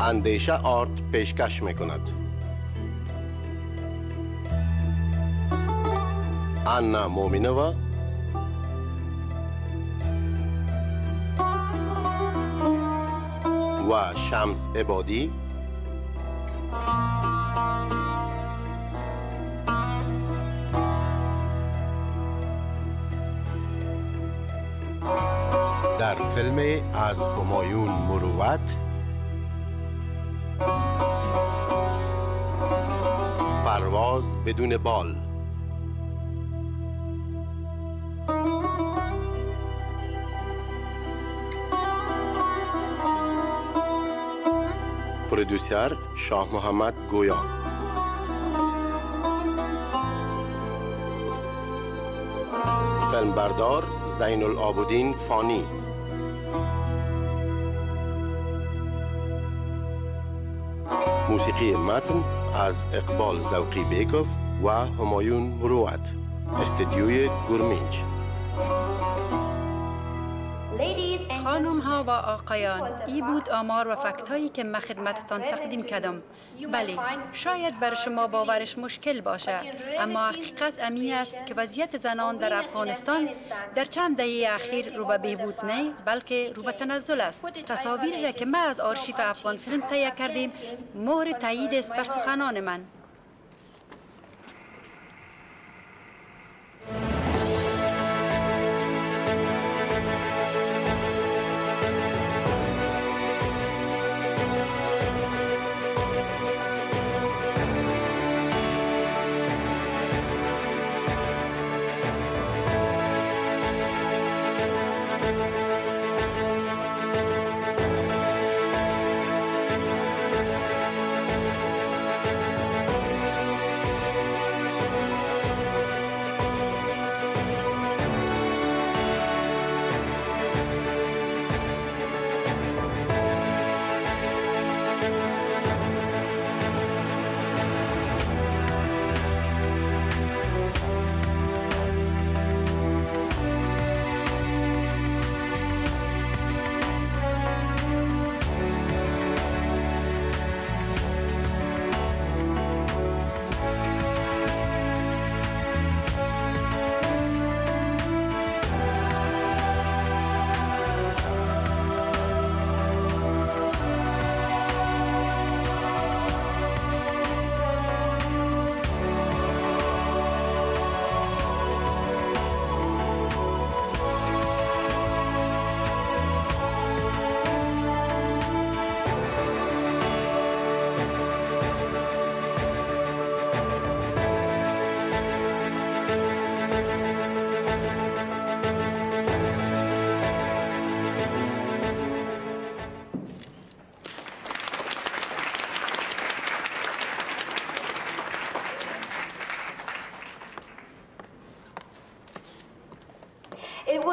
اندیشه آرت پیشکش می کند انا مومینوا. و شمس عبادی. در فیلم از همایون مروت. پرواز بدون بال. پرودوسر شاه محمد گویا. فیلمبردار زین العابدین فانی. موسیقی متن از اقبال زوقی بیکوف و همایون مروت استدیوی گرمینج خانم ها و آقایان ای بود آمار و فکت هایی که من خدمتتان تقدیم کردم. بله شاید بر شما باورش مشکل باشه اما حقیقت امین است که وضعیت زنان در افغانستان در چند دهه اخیر رو به بهبود نه بلکه رو به تنزل است. تصاویری را که ما از آرشیف افغان فیلم تهیه کردیم مهر تایید است بر سخنان من.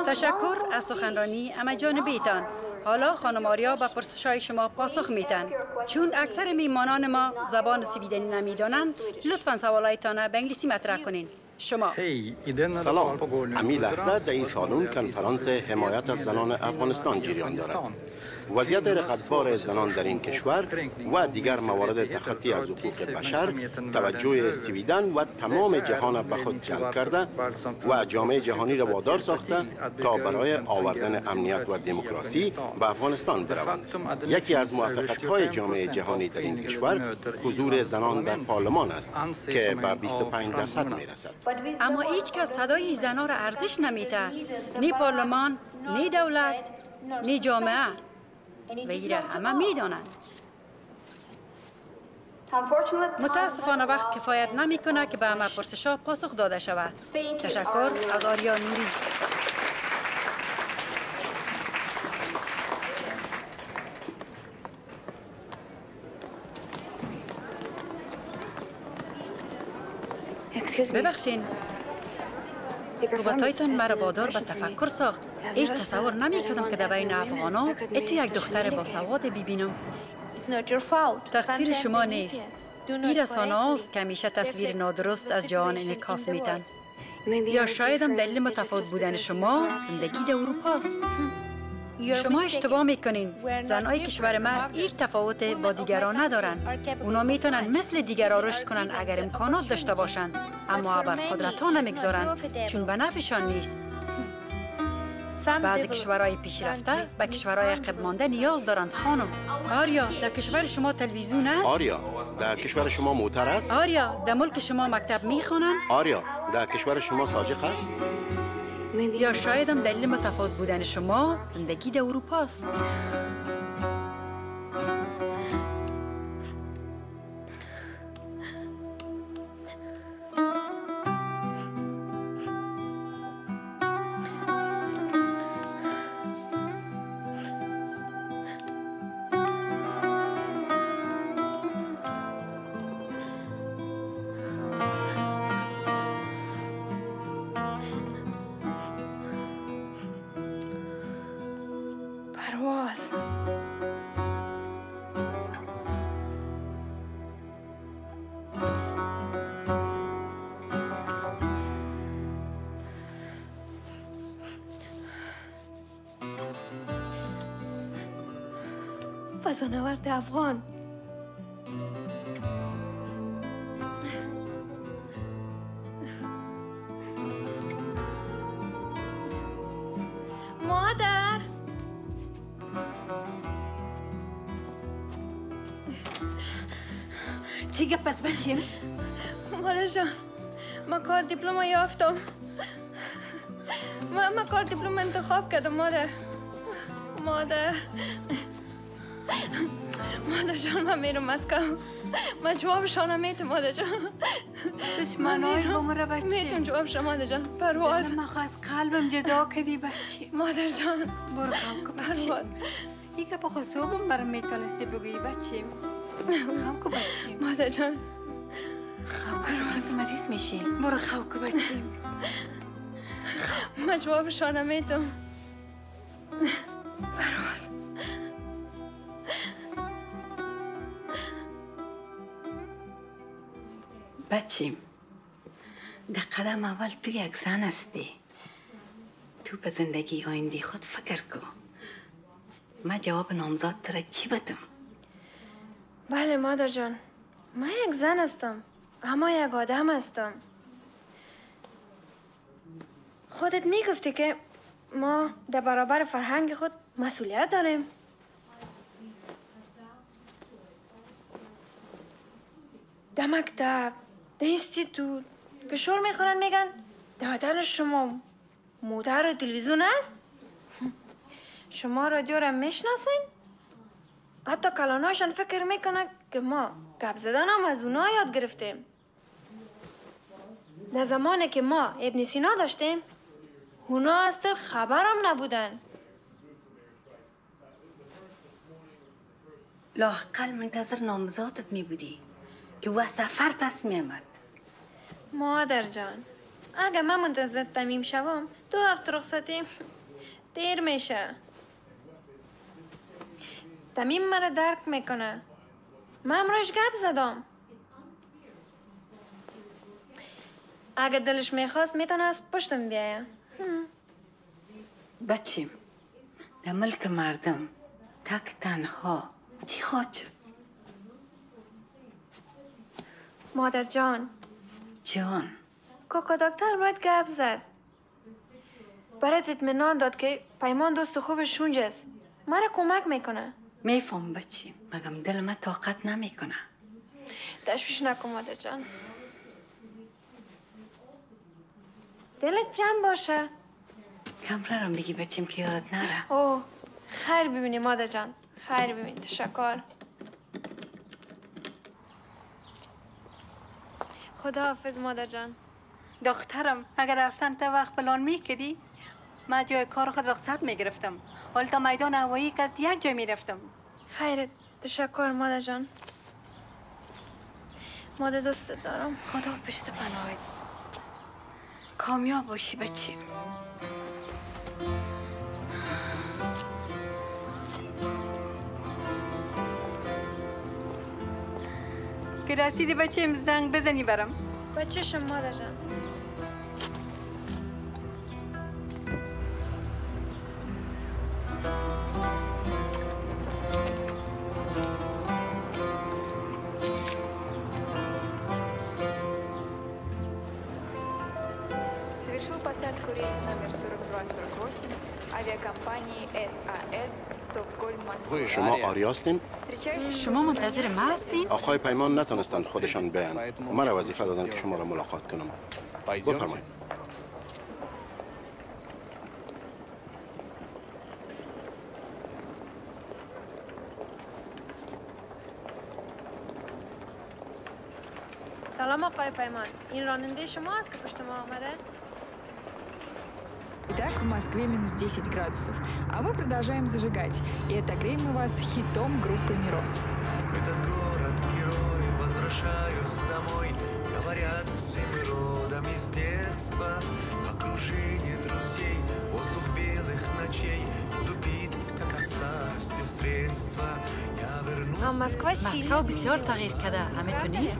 تشکر از سخنرانی اما جانبیتان حالا خانم آریا به پرسشای شما پاسخ میتن چون اکثر میمانان ما زبان سویدنی نمی‌دانند لطفا سوالایتان به انگلیسی مطرح کنین. شما. سلام. امی لحظه در این سالن کنفرانس حمایت از زنان افغانستان جریان دارد. وضعیت رقبتبار زنان در این کشور و دیگر موارد تخطی از حقوق بشر توجه سویدن و تمام جهان به خود جلب کرده و جامعه جهانی را وادار ساخته تا برای آوردن امنیت و دموکراسی به افغانستان بروند. یکی از موفقیت های جامعه جهانی در این کشور حضور زنان در پارلمان است که به 25 درصد می رسد اما هیچ کس صدای زنان را ارزش نمیده نی پارلمان نی دولت نی جامعه. و همه می‌دانند. متاسفانه وقت کفایت نمی کنه که به همه پرسشا پاسخ داده شود. تشکر. از آریا نوری. ببخشین. روباتایتان مرا وادار به تفکر ساخت. هیچ تصور نمی کردم که در بین افغانا اتو یک دختر با سواد ببینم تقصیر شما نیست. این رسانه هاست که همیشه تصویر نادرست از جهان انعکاس میتن یا شاید هم دلیل متفاوت بودن شما زندگی در اروپا است. شما اشتباه می‌کنین. زنهای کشور ما هیچ تفاوت با دیگران ندارن. اونا می‌تونن مثل دیگران رشد کنن اگر امکانات داشته باشند اما بر قدرت ها نمی‌گذارن. چون به نفعشان نیست. بعضی کشورهای پیشرفته به کشورهای عقب مانده نیاز دارند. خانم آریا در کشور شما تلویزیون است؟ آریا در کشور شما موتر است؟ آریا در ملک شما مکتب می‌خوانند؟ آریا در کشور شما ساجق است؟ یا شاید هم دلیل متفاوت بودن شما زندگی در اروپا فضانورد افغان. مادر. چی گپ است بچیم؟ مادر جان ما کار دیپلم یافتم. ما, ما کار دیپلم انتخاب کردم مادر. مادر. مادر جان من میرم مسکو من جواب شانه میتم مادر جان دشمنای با مرا میتم جواب شما مادر جان پرواز ما از قلبم جدا کردی بچیم مادر جان برو خم کو پرواز این گپ خوصوبم برام می‌تونستی بگویی بچیم خم کو بچیم مادر جان بچیم که مریض میشی برو خم کو بچیم من جواب شانه میتم پرواز بچیم. در قدم اول تو یک زن هستی. تو به زندگی آینده خود فکر کن من جواب نامزاد تره چی بدم؟ بله مادر جان. من یک زن هستم. اما یک آدم هستم. خودت می‌گفتی که ما در برابر فرهنگ خود مسئولیت داریم. در مکتب در اینستیتوت که شور می‌خورن میگن وطن شما مادر و تلویزیون است؟ شما رادیو را می‌شناسین؟ حتی کلاناشان فکر می‌کنن که ما گپ زدن هم از اونا یاد گرفتیم. در زمانی که ما ابن سینا داشتیم اونا از خبرم نبودن. لاقل منتظر نامزادت می بودی که از سفر پس می مادر جان اگه من منتظر تمیم شوم دو هفته رخصتی دیر میشه. تمیم مرا درک می‌کنه. من امروز گپ زدم. اگه دلش می‌خواست می‌تونه از پشتم بیایه. بچیم در ملک مردم تک تنها چی خواهد شد؟ مادر جان جان. کوکو دکتر باید گپ زد. برات اطمینان داد که پیمان دوست خوبش اونجاست. مرا کمک می‌کنه. میفهم بچیم مگم دل من طاقت نمی‌کنه. تشویش نکن مادر جان. دلت جمع باشه. کمره رو بگی بچیم که یادت نره. اوه خیر ببینی مادر جان. خیر ببینی تشکر. خدا حافظ مادر جان. دخترم اگر رفتن تا وقت پلان میکدی من جای کار خود رخصت می‌گرفتم. حال تا میدان هوایی کد یک جای می‌رفتم. خیرت تشکر مادر جان. مادر دوست دارم. خدا پشت پناهت. کامیاب باشی بچیم که رسیدی بچه زنگ بزنی برم بچه شما مادر جان совершил посадку рейс номер 4248 авиакомпании САС شما آریا هستین؟ شما منتظر ما هستین؟ آقای پیمان نتونستن خودشان بیان. مرا وظیفه دادن که شما را ملاقات کنم. بفرمایید. سلام آقای پیمان. این راننده شما است که پشت ما آمده؟ Итак, в Москве минус 10 градусов. А мы продолжаем зажигать. И отогреем мы вас хитом группы «Мирос». В этот город герой возвращаюсь домой. Говорят всем родом из детства. В окружении друзей воздух белых ночей дубит, как от старости средства. Я вернусь... А Москва сильно... Москва бисер тарир када. Амитунис?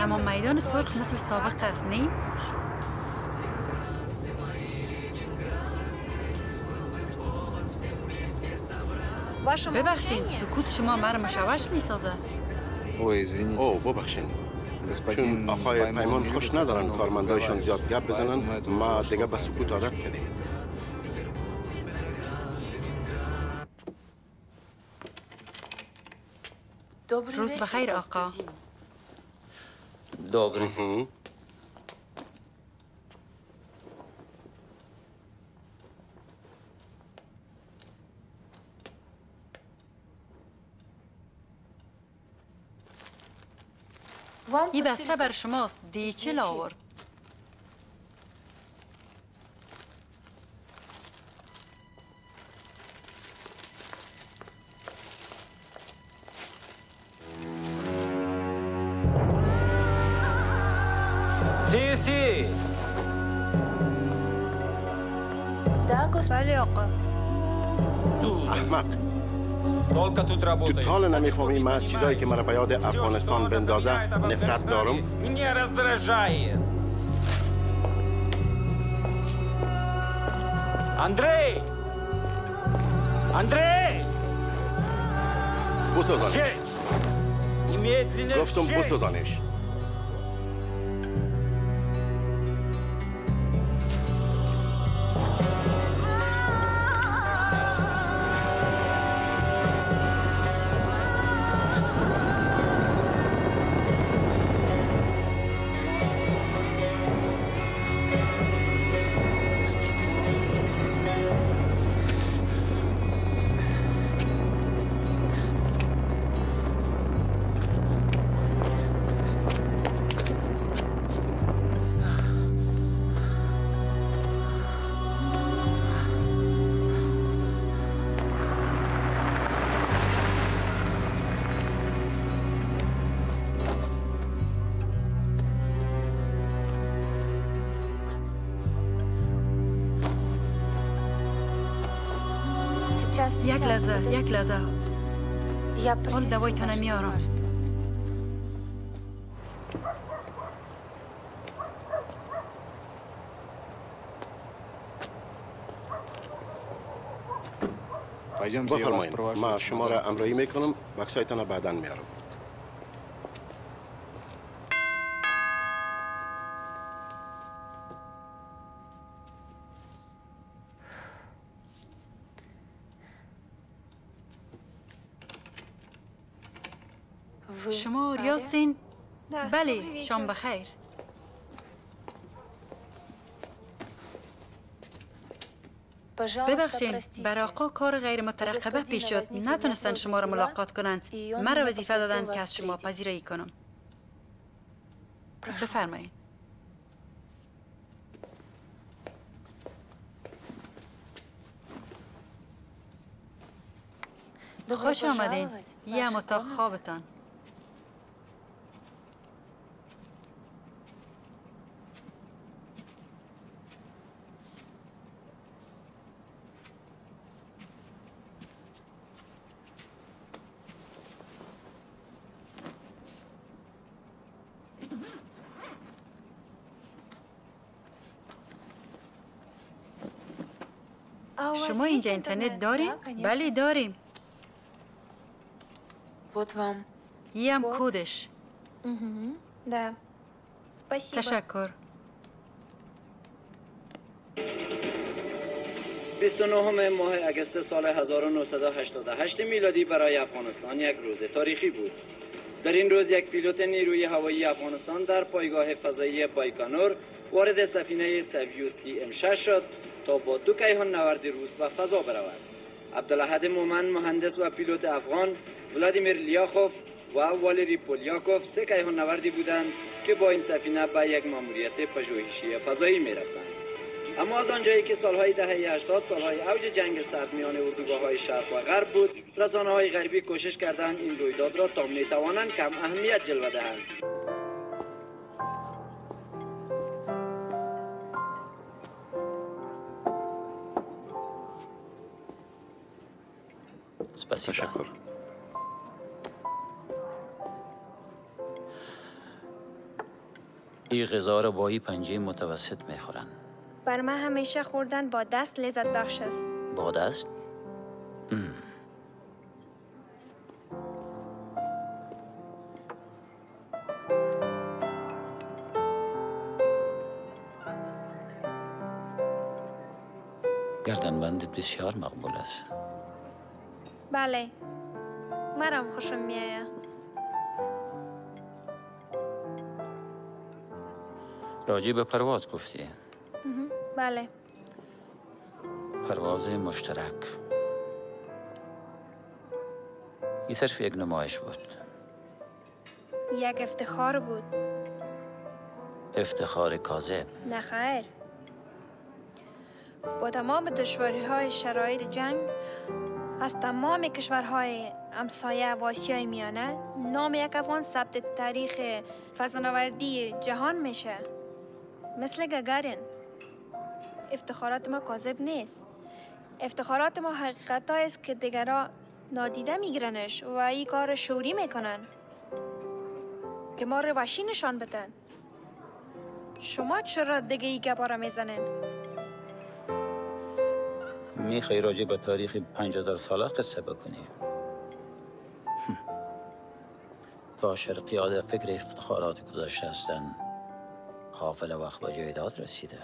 اما میدان سرخ مثل سابق است نه؟ ببخشید سکوت شما مرا مشوش می سازد او ببخشید. چون آقای پیمان خوش ندارن کارمندایشان زیاد گپ بزنن. ما دیگه به سکوت عادت کردیم. روز بخیر آقا. Добрый. Угу. Ибо сабар шумост, дичи лорд. تو تال این از چیزایی که مرا به یاد افغانستان بندازه نفرت دارم. اندری! اندری! بسوزانش گفتم بسوزانش یک لحظه. حال دوای تانه میارم. بفرمایید ما شما را امرایی می‌کنم. وکسایتان را بعدا میارم شام بخیر ببخشید بر آقا کار غیر مترقبه پیش شد نتونستن شما را ملاقات کنن مرا وظیفه دادن که از شما پذیرایی کنم بفرمایید خوش آمدین یه اتاق خوابتان شما есть اینجا اینترنت داریم؟ Да, конечно. بله داریم Вот вам یم کودش ده спасибо تشکر 29 ماه اگست سال 1988 میلادی برای افغانستان یک روز تاریخی بود. در این روز یک پیلوت نیروی هوایی افغانستان در پایگاه فضایی بایکانور وارد سفینه سویوس تی ام 6 شد تا با دو کیهان نورد روس و فضا برود. عبدالحد مومن مهندس و پیلوت افغان ولادیمیر لیاخوف و والری پولیاکوف سه کیهان نوردی بودند که با این سفینه به یک ماموریت پژوهشی فضایی می رفتند. اما از آنجایی که سالهای دهه 80 سالهای اوج جنگ سرد میان اردوگاه های شرق و غرب بود رسانه های غربی کوشش کردند این رویداد را تا می توانند کم اهمیت جلوه دهند تشکر. این غذا را با این پنجه متوسط می‌خورن. بر من همیشه خوردن با دست لذت بخش است. با دست؟ ام. گردن بندت بسیار مقبول است. بله مرم خوشم میایه راجع به پرواز گفتی بله پرواز مشترک این صرف یک نمایش بود یک افتخار بود افتخار کاذب نه خیر با تمام دشواری های شرایط جنگ از تمام کشورهای همسایه و آسیای میانه نام یک افغان ثبت تاریخ فضانوردی جهان میشه مثل گگارین افتخارات ما کاذب نیست افتخارات ما حقیقت است که دیگرها نادیده میگیرنش و این کار شوری می‌کنن که ما روشی نشان بدن شما چرا دیگه ای گپا را می‌زنین می‌خوای راجع به تاریخ پنج هزار ساله قصه بکنی؟ تا شرقیات فکر افتخارات گذاشته هستن. خافل وقت با جایداد رسیده.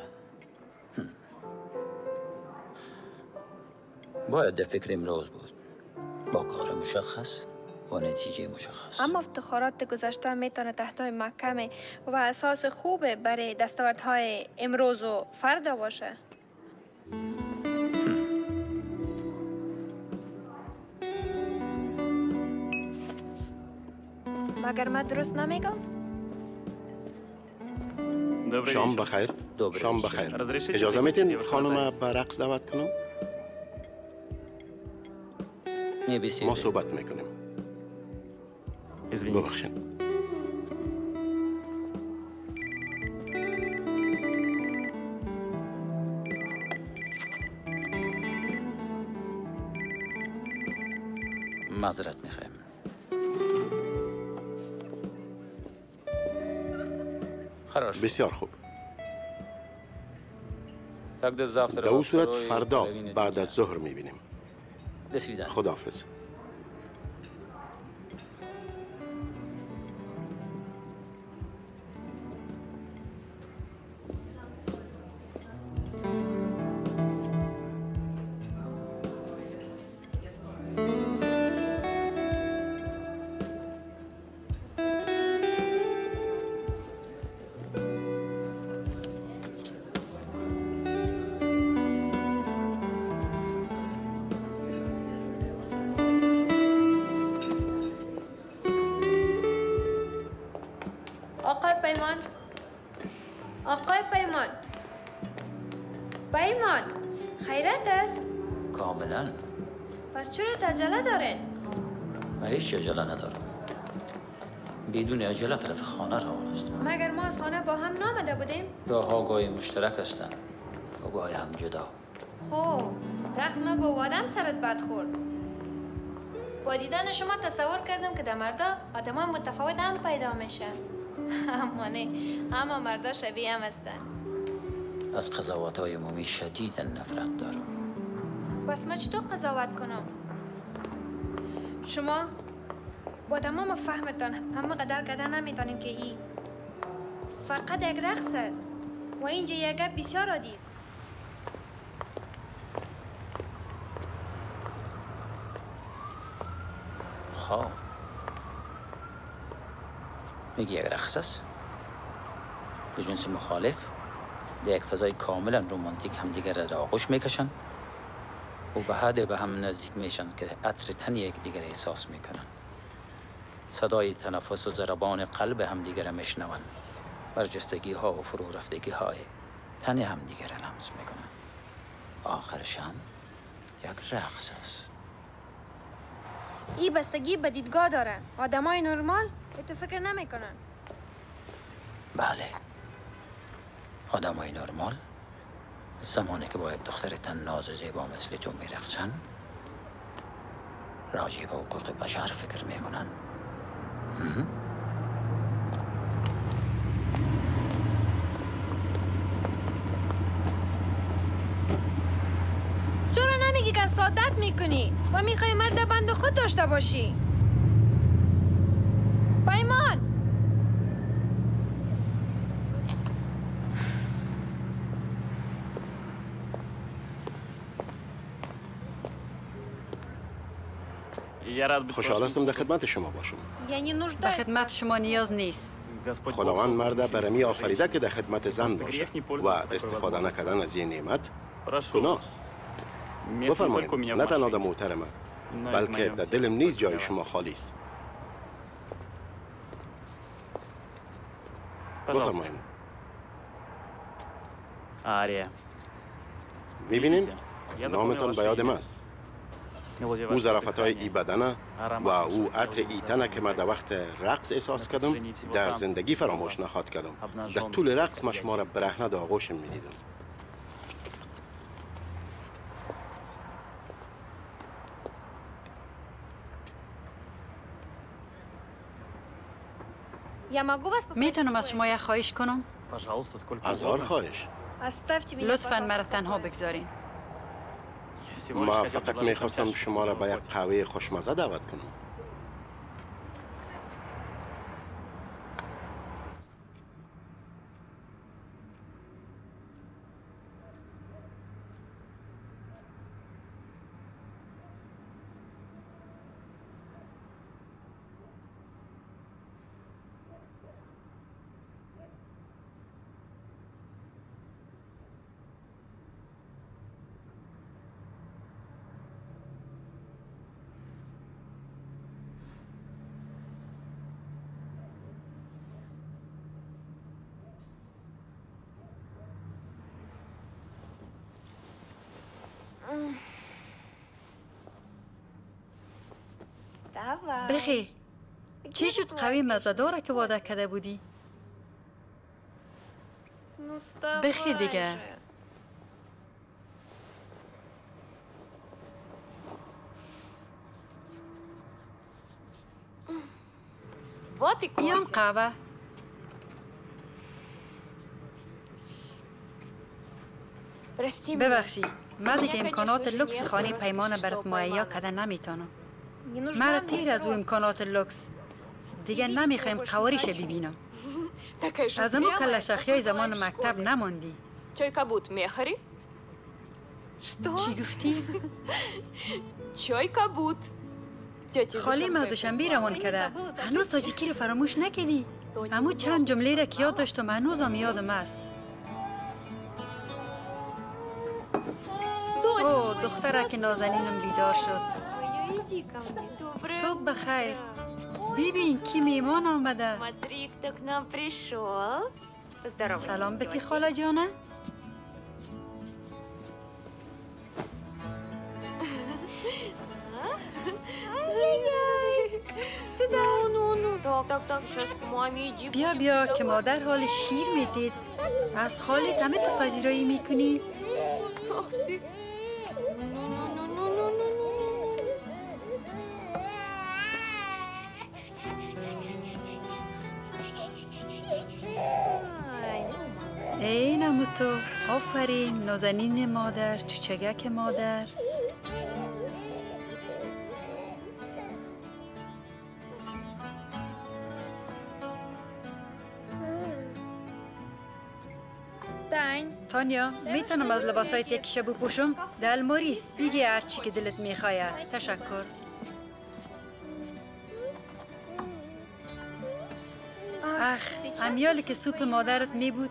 باید در فکر امروز بود. با کار مشخص و نتیجه مشخص. اما افتخارات گذشته می‌تونه تحت محکمه و اساس خوبه برای دستاوردهای امروز و فردا باشه. مگر من درست نمیگم؟ شام بخیر شام بخیر اجازه میتین خانم به رقص دعوت کنم ما صحبت می‌کنیم ببخشین معذرت می‌خوایم بسیار خوب در او صورت فردا بعد از ظهر می‌بینیم خداحافظ مشترک هستند و گاهی هم جدا. خب رقص من با وادم سرت بد خورد. با دیدن شما تصور کردم که در مردا آدم متفاوت هم پیدا میشه. اما نه اما مردا شبیه هم هستن. از قضاوت های عمومی شدید نفرت دارم. پس من چطور قضاوت کنم؟ شما با تمام فهمتان همه قدر کردن نمی‌تونین که ای. فقط یک رقص است. و اینجا یک بسیار عادی است. خب. میگی یک رقص است؟ دو جنس مخالف؟ در یک فضای کاملا رومانتیک همدیگر را آغوش می‌کشن؟ و به حد به هم نزدیک میشن که عطر تن یک دیگر احساس می‌کنن. صدای تنفس و ضربان قلب همدیگر میشنون. برجستگی ها و فرو رفتگی های تن همدیگر را لمس می‌کنن آخرشان یک رقص است. ای بستگی به دیدگاه داره. آدمای نرمال به تو فکر نمی‌کنن. بله. آدم های نرمال زمانی که با یک دختر تن ناز و زیبا مثل تو میرقصن راجع به حقوق بشر فکر می‌کنن مهم. چرا سعادت می‌کنی و می‌خوای مرد بند خود داشته باشی. پیمان! خوشحال هستم در خدمت شما باشم. یعنی نوش به خدمت شما نیاز نیست. خداوند مرد برمی آفریده که در خدمت زن باشه و استفاده نکردن از این نعمت گناست بفرمایید. نه تنها در محترمه بلکه در دلم نیز جای شما خالی است. بفرمایید. آریا می‌بینین؟ نامتان به یادم است او ظرافت های ای بدنه و او عطر ای تنه که من در وقت رقص احساس کردم در زندگی فراموش نخواد کردم. در طول رقص من شما را برهنه در آغوشم می‌دیدم. می‌تونم از شما یه خواهش کنم؟ هزار خواهش. لطفا مرا تنها بگذارین. ما فقط می‌خواستم شما را به یک قهوه خوشمزه دعوت کنم. اخی چی شد قوی مزداره که واده کده بودی؟ بخی دیگه. یم قهوه. ببخشی، من دیگه امکانات لکس خانه پیمان برات مهیا کده نمیتانم مرا تیر از او امکانات لکس دیگه نمی‌خوایم قواریش ببینم. از امو کلشخی های زمان مکتب نماندی. چای کبوت می‌خری؟ چی گفتی؟ چای کبوت خالی از دوشنبه روان کرده. هنوز تاجیکی رو فراموش نکدی امو چند جمله را که یاد داشت و منوز هم یادم است. او دختره که نازنینم بیدار شد. صبح بخیر утро. ببین کی میمان آمده Смотри, кто к нам пришел. Здорово. سلام بکی خاله جانه Ай-яй-яй. Сюда. Ну, ну, так, так, так, сейчас к маме иди. بیا будем بیا тебя که مادر حال شیر میدید از خالی همه تو پذیرایی میکنی Ух ты. این تو آفرین نازنین مادر چوچگک مادر تانیا می‌تونم از لباسای شب بپوشم؟ پوشم الماری موریس هرچی که دلت می‌خواید تشکر اخ امیالی که سوپ مادرت میبود.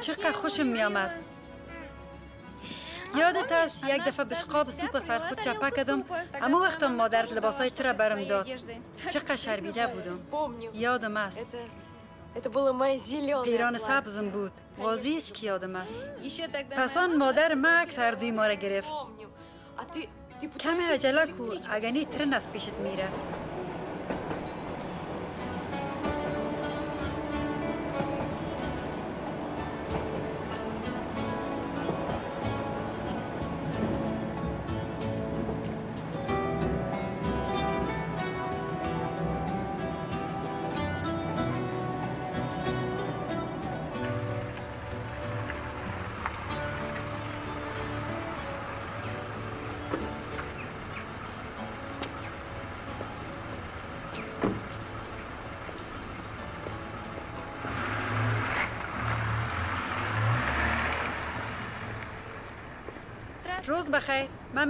چقدر خوشم می آمد یادت است یک دفعه بشقاب سوپ سر خود چپه کردم اما وقتا مادرت لباسای تر برم داد. چقدر شرمیده بودم. یادم است. پیران سبزم بود. واضی است که یادم است. پس آن مادر مکس هر دوی ما را گرفت. کمی عجله کو اگنی ترن از پیشت میره.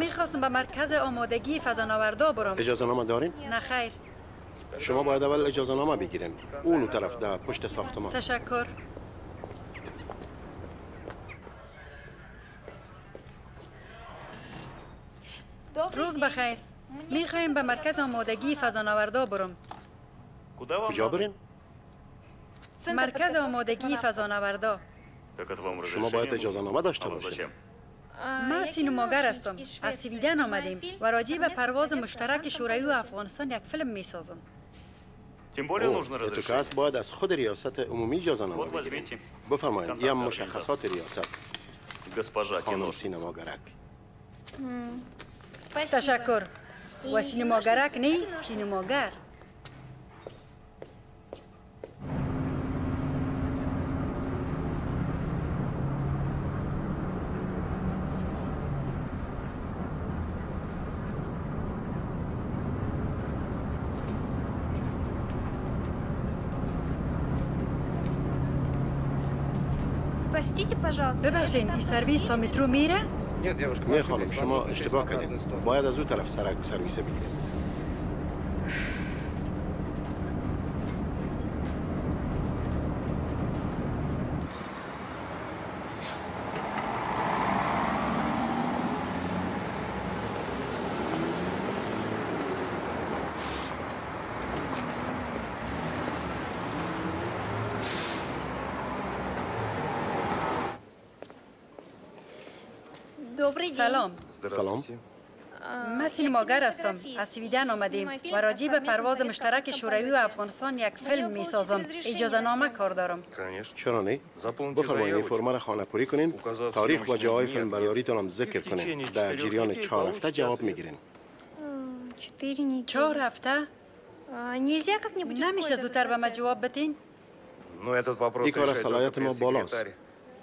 می‌خواستم به مرکز آمادگی فضانوردا برم. اجازه نامه دارین؟ نه خیر. شما باید اول اجازه نامه بگیرین. اونو طرف ده پشت ساختمان. تشکر. روز بخیر. می‌خوایم به مرکز آمادگی فضانوردا برم. کجا برین؟ مرکز آمادگی فضانوردا شما باید اجازه نامه داشته باشین. ما سینماگر هستم از سویدن آمدیم و راجع به پرواز مشترک شوروی و افغانستان یک فیلم می‌سازم. تو که هست باید از خود ریاست عمومی اجازه نامه بگیرین بفرمایید این مشخصات ریاست. خانم سینماگرک. تشکر. و سینماگرک نه سینماگر. ببخشین این سرویس تا مترو میره؟ نه خانم شما اشتباه کردین باید از او طرف سرک سرویس بگیرین سلام. سلام. من سینماگر هستم. از سویدن آمدیم و راجع به پرواز مشترک شوروی و افغانستان یک فیلم می سازم اجازه نامه کار دارم. چرا نه؟ بفرمایید این فرما را خانه پوری کنین تاریخ و جاهای فیلم برداریتان هم ذکر کنین. در جریان چهار هفته جواب می‌گیرین. چهار هفته؟ نمیشه زودتر به ما جواب بتین؟ این کار صلاحیت ما بالاست.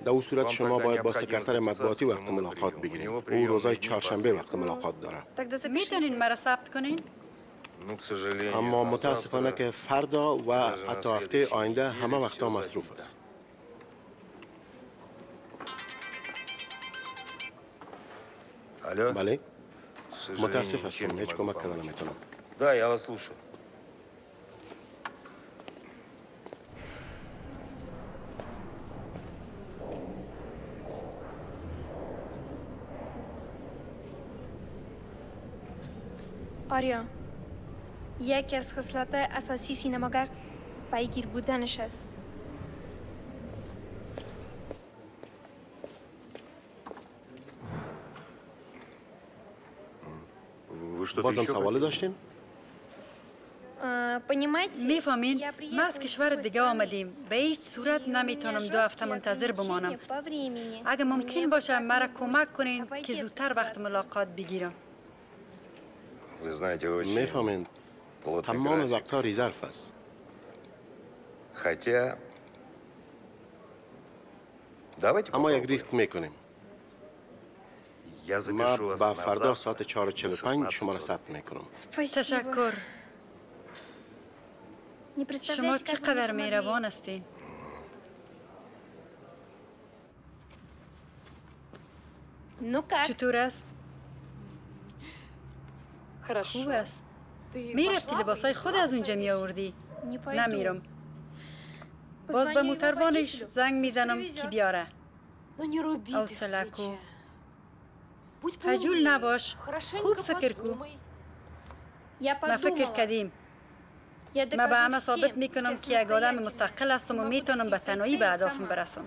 در او صورت شما باید با سکرتر مطبوعاتی وقت ملاقات بگیریم او روزای چهارشنبه وقت ملاقات داره میتونین مرا ثبت کنین؟ اما متاسفانه که فردا و حتی هفته آینده همه وقتا مصروف است بله متاسف هستم هیچ کمک کردن نمیتونم Да, я вас слушаю. آریا یکی از خصلت اساسی سینماگر پیگیر بودنش است بازم سوال داشتین؟ می فهمین ما از کشور دیگه آمدیم به هیچ صورت نمی‌تونم دو هفته منتظر بمانم اگه ممکن باشه مرا کمک کنین که زودتر وقت ملاقات بگیرم می‌فهمین تمام وقتا ریزرف است اما یک ریست می‌کنیم ما با فردا ساعت 4:45 شما را ثبت می‌کنم تشکر شما چقدر میروان هستین چطور است؟ خوب است میرفتی لباسای خود از اونجا می آوردی Не пойду. نمیرم باز به موتروانش زنگ میزنم که بیاره Ну не руби ты с حوصله کو плеча. Будь هجول поумнее. نباش Хорошенько خوب فکر کو подумай. Я ما فکر подумала. کردیم Я ما به докажу همه ثابت всем, میکنم что که یک آدم самостоятельно مستقل هستم و могу میتونم به достичь своей تنهایی به цели اهدافم сама. برسم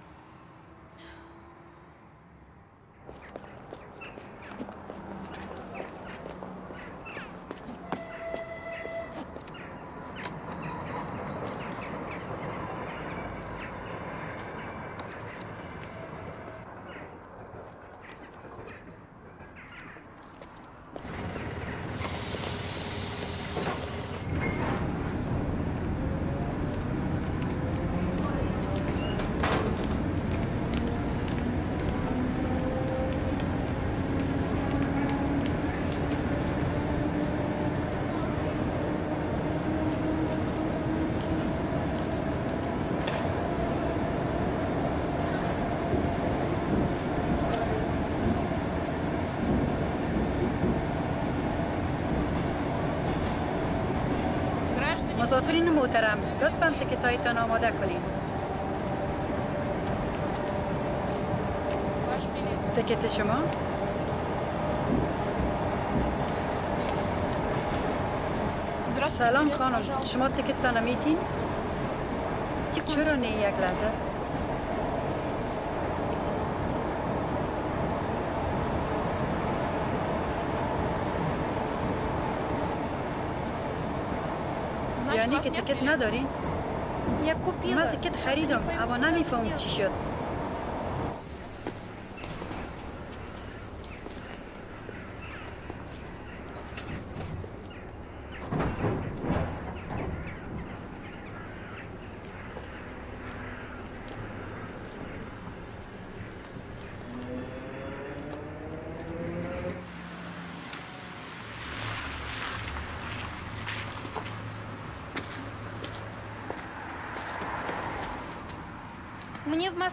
آماده کنید تکت شما. سلام خانم. شما تکتتان میتین؟ چرا نه یک لحظه؟ یعنی که تکت نداری؟ یک کپی من که خریدم اما نمیفهم چی شد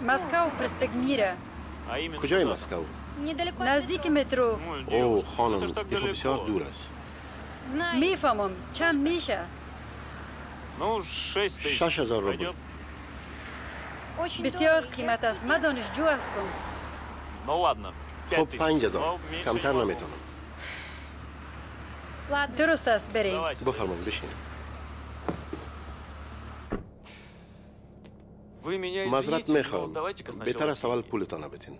مسکو پرسپک میره کجای مسکو؟ نزدیک مترو او خانم این بسیار دور است می‌فهمم چند میشه؟ شش هزار روبل بسیار قیمت است من دانشجو هستم خب پنج هزار کمتر نمی‌تونم درست است بریم بفرمایید بشینیم مزرد می‌خوام بهتر از اول پولتان بتین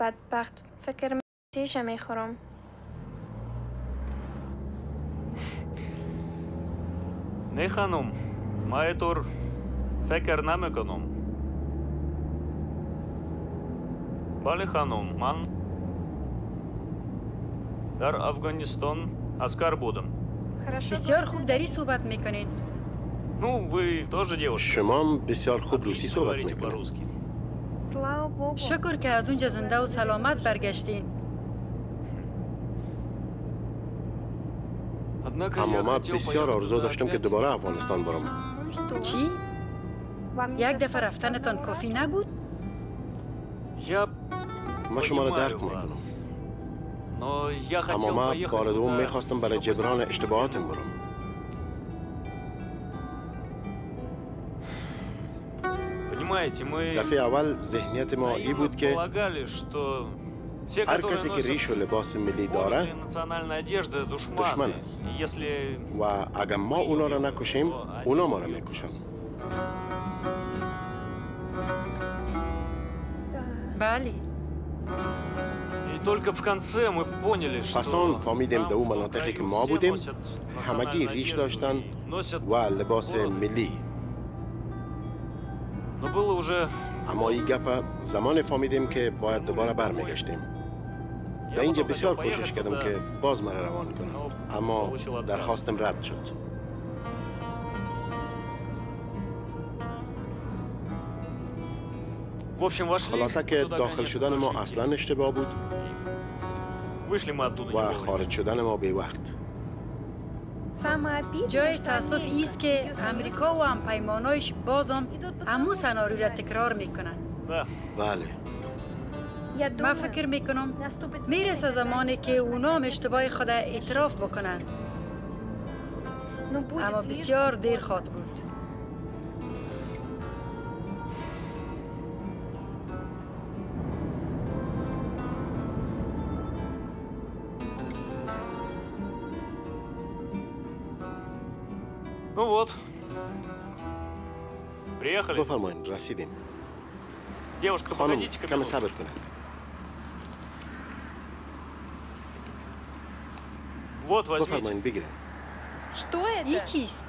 بدبخت فکر تیشه می‌خورم نه خانم ما ایتور فکر نمی‌کنم بله خانم من در افغانستان اسکر بودم. Хорошо. بسیار خوب دری صحبت میکنین Ну, вы тоже девушка. شما هم بسیار خوب روسی Отлично صحبت говорите میکنید по-русски. Слава Богу. شکر که از اونجا زنده و سلامت برگشتین Однако اما я ما хотел بسیار поехать آرزو туда داشتم که опять. دوباره افغانستان برم Что? چی؟ Вам не یک دفعه достаточно رفتنتان дома? کافی نبود؟ ما شما را درک می‌کنم اما ما بار دوم می‌خواستم برای جبران اشتباهاتم برم. دفعه اول ذهنیت ما ای بود که هر کسی که ریش و لباس ملی داره دشمن است. و اگر ما اونا را نکشیم اونا ما را می‌کشن. بله. پسان فهمیدیم در او مناطقی که ما بودیم همگی ریش داشتن و لباس ملی اما این گپ زمان فهمیدیم که باید دوباره برمیگشتیم در اینجا بسیار کوشش کردم که باز مرا روان کنم اما درخواستم رد شد خلاصه که داخل شدن ما اصلا اشتباه بود Вышли мы оттуда не و вовремя. خارج شدن ما به وقت جای تاسف ایست که امریکا و هم پیمانایش بازم امو سناریو را تکرار میکنن Да. بله من فکر میکنم میرسه زمانی که اونا هم اشتباه خود اعتراف بکنن اما بسیار دیر خواهد بود Ну вот. Приехали. بفرمایید رسیدیم Девушка, خانم погодите-ка کم минутку. صبر کنید Вот, возьмите. بفرمایید بگیرید این چیست؟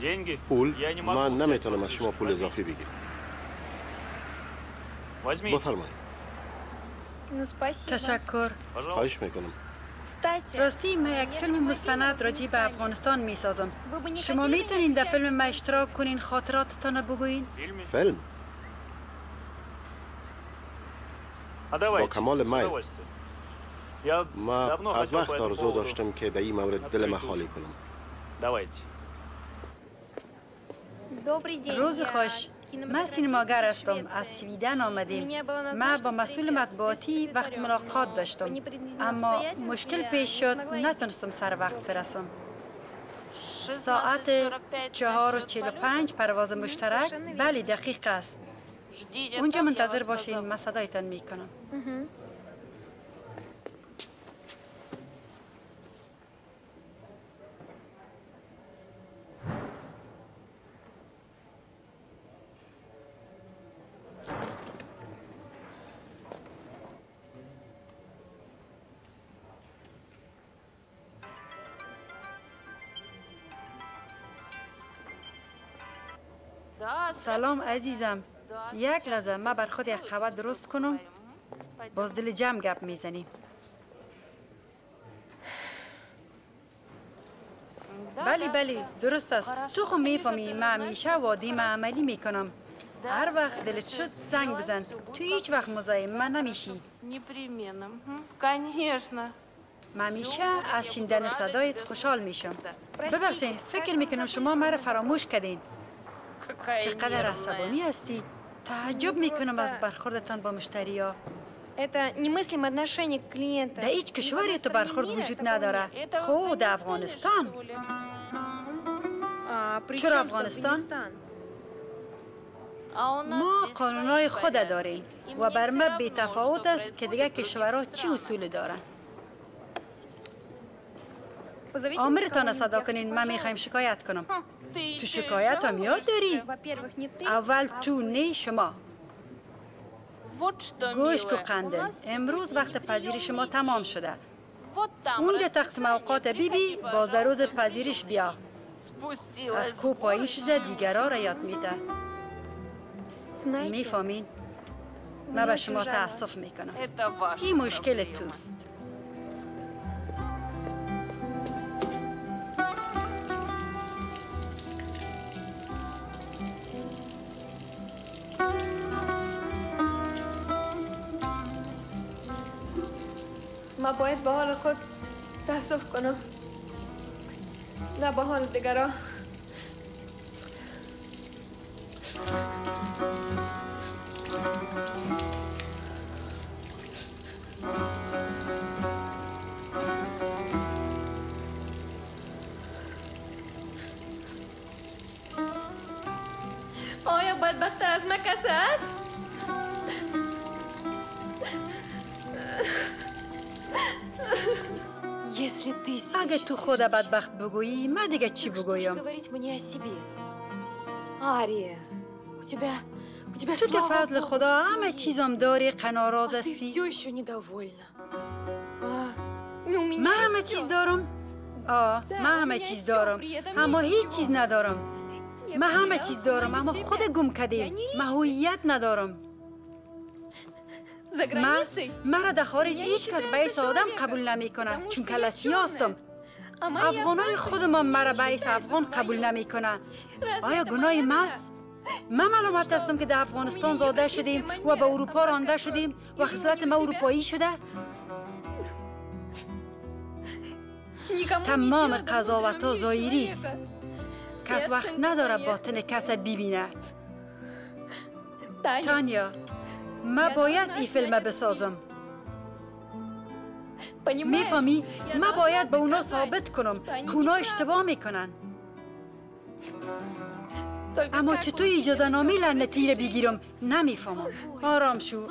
Деньги. پول Я не могу من взять نمیتونم вас از شما лишних. پول اضافی بگیرم Возьмите. بفرمایید تشکر خواهش میکنم راستی ما یک فیلم مستند راجی به افغانستان می سازم شما می تنین در فیلم ما اشتراک کنین خاطراتتان بگوین؟ فیلم؟ با کمال مای ما از وقت آرزو داشتم که در این مورد دل خالی کنم روز خوش من سینماگر هستم. از سویدن آمدیم من با مسئول مطبوعاتی وقت ملاقات داشتم. اما مشکل پیش شد نتونستم سر وقت برسم. ساعت چهار و چهل و پنج پرواز مشترک. بله دقیق است. اونجا منتظر باشین من صدایتان می‌کنم. سلام عزیزم. یک لحظه ما بر خود یک قوه درست کنم. باز دل جمع گپ می‌زنیم بلی بلی بله، درست است. تو خو می‌فهمی ما همیشه وادی ما عملی می‌کنم. هر وقت دلت شد زنگ بزن. تو هیچ وقت مزایم من نمیشی. من از شیندن صدایت خوشحال میشم. ببخشین فکر می‌کنم شما مرا فراموش کردین. چقدر عصبانی هستی؟ تعجب می‌کنم از برخوردتان با مشتری ها در هیچ کشوری تو برخورد وجود نداره خود افغانستان چرا افغانستان؟ ما قانونهای خود داریم و بر ما بیتفاوت است که دیگه کشورها چه اصول دارند آمرتان را صدا کنین من می‌خوایم شکایت کنم تو شکایت هم یاد داری؟ اول تو نی شما گوش کو قندن امروز وقت پذیرش شما تمام شده اونجا تقسیم اوقات بیبی بی باز در روز پذیرش بیا از کو پایین شده دیگرها را یاد میده می‌فهمین من به شما تاسف می‌کنم این مشکل توست من باید به حال خود تاسف کنم نه به حال دیگران آیا بدبختتر از من کسی است؟ اگه تو خود بدبخت بگویی من دیگه چی بگویم تو که فضل خدا همه چیزم داری قناراز استی من همه چیز دارم آه من همه چیز دارم اما هیچ چیز ندارم من همه چیز دارم اما خود گم کدیم من هویت ندارم За من границей? مرا در خارج هیچ کس به آدم قبول نمی کنه چون کلسی هستم А мои افغانای خودمان مرا به افغان قبول نمی کنه آیا گناه ماست ما ملامت هستم که در افغانستان زاده شدیم و به اروپا رانده شدیم و خصلت ما اروپایی شده تمام قضاوت ها زایری است کس وقت نداره باطن کس ببینه تانیا ما باید این فیلم بسازم. می‌فهمی؟ ما باید به اونا ثابت کنم که اونا اشتباه می‌کنن. اما چطور اجازه نامی لعنتی رو بگیرم نمی‌فهمم. آرام شو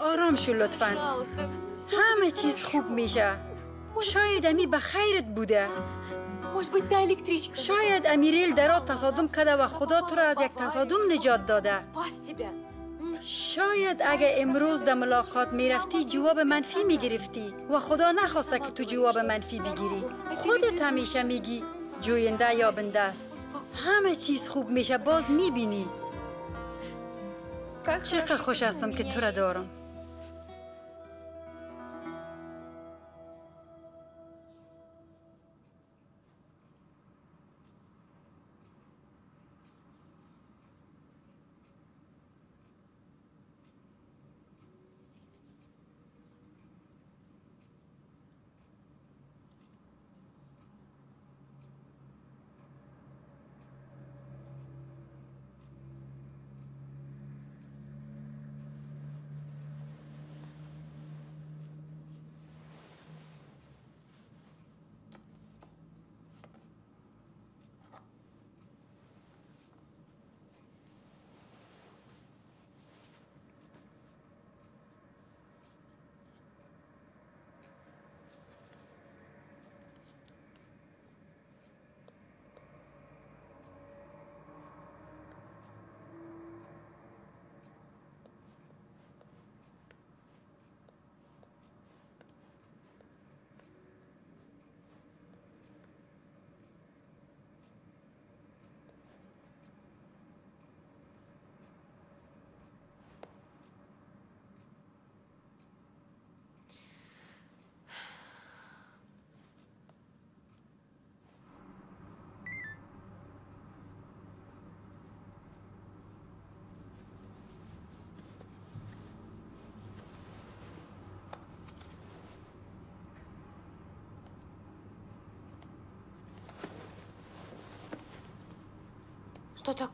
آرام شو لطفا. همه چیز خوب میشه. شاید امی به خیرت بوده. شاید امیریل درا تصادم کرده و خدا تو را از یک تصادم نجات داده. شاید اگه امروز در ملاقات می‌رفتی جواب منفی می‌گرفتی و خدا نخواسته که تو جواب منفی بگیری. خودت همیشه میگی جوینده یا بنده است. همه چیز خوب میشه باز می‌بینی. چقدر خوش هستم که تو را دارم.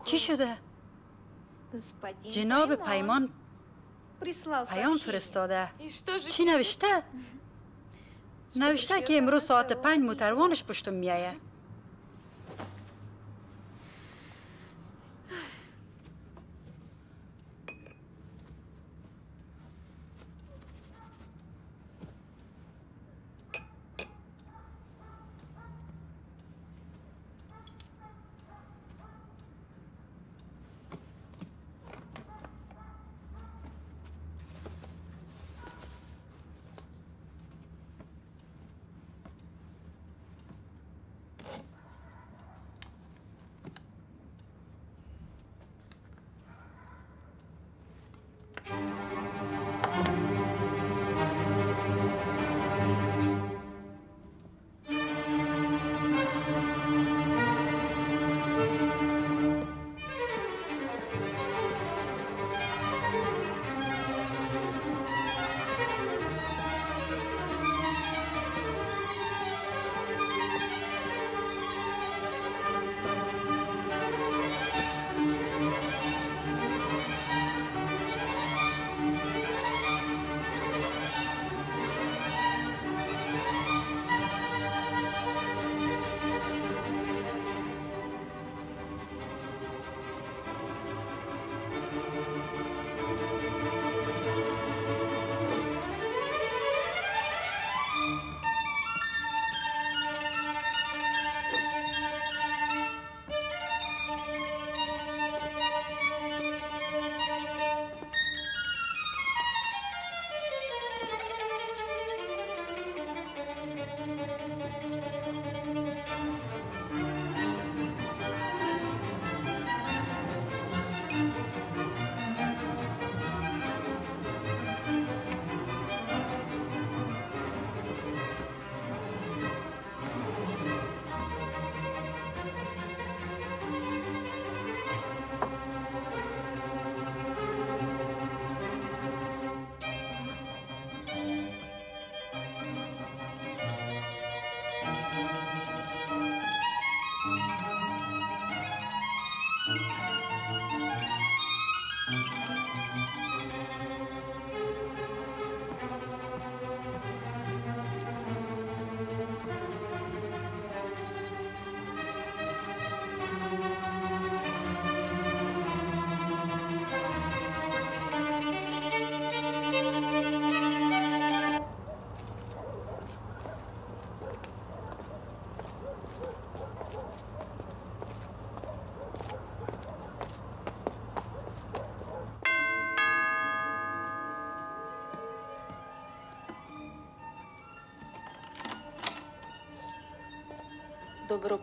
چی شده؟ جناب پیمان پیام فرستاده چی نوشته؟ نوشته که امروز ساعت پنج موتروانش پشتم میایه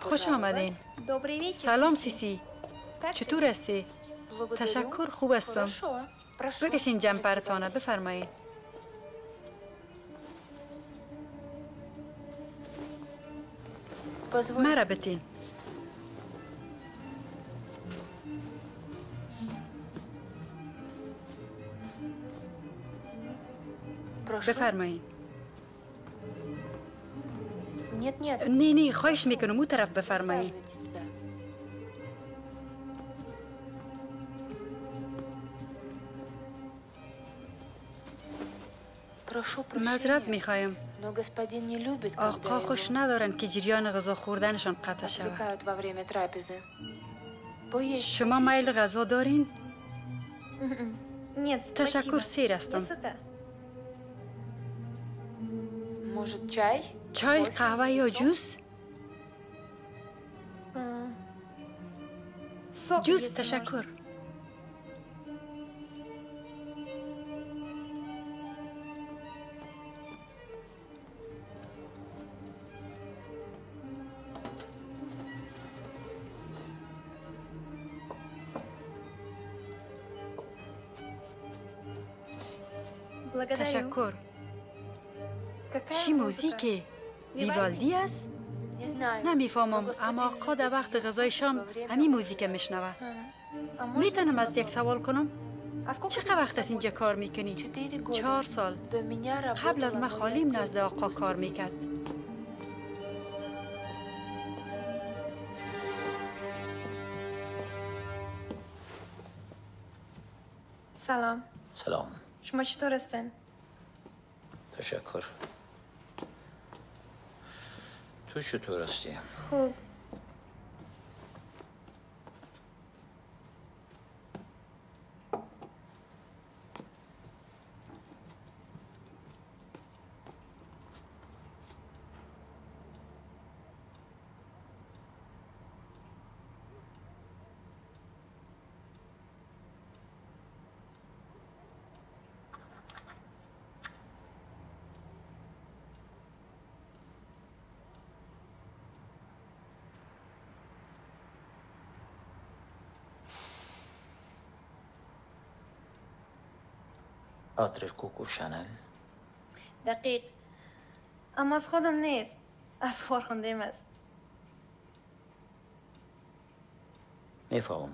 خوش آمدین. سلام سیسی چطور هستی؟ تشکر خوب هستم بکشین جمپرتانه بفرمایید مرا بتین بفرمایید نه نه خواهش می‌کنم اون طرف بفرمایید. مذرت می‌خوایم. آقا خوش ندارن که جریان غذا خوردنشان قطع شود. شما میل غذا دارین؟ تشکر سیر هستم. چای قهوه یا جوس؟ جوس تشکر تشکر چی موزیکه؟ ویوالدی است؟ نمی‌فهمم اما آقا در وقت غذای شام همین موزیک میشنوه می‌تونم از یک سوال کنم؟ چقدر وقت از اینجا کار می‌کنی؟ چهار سال قبل از من خالیم نزد آقا کار می‌کرد سلام سلام شما چطور هستین؟ تشکر تو چطور هستی؟ خوب عطر کوکو شنل دقیق. اما از خودم نیست. از خورخوندیم است. می‌فهمم.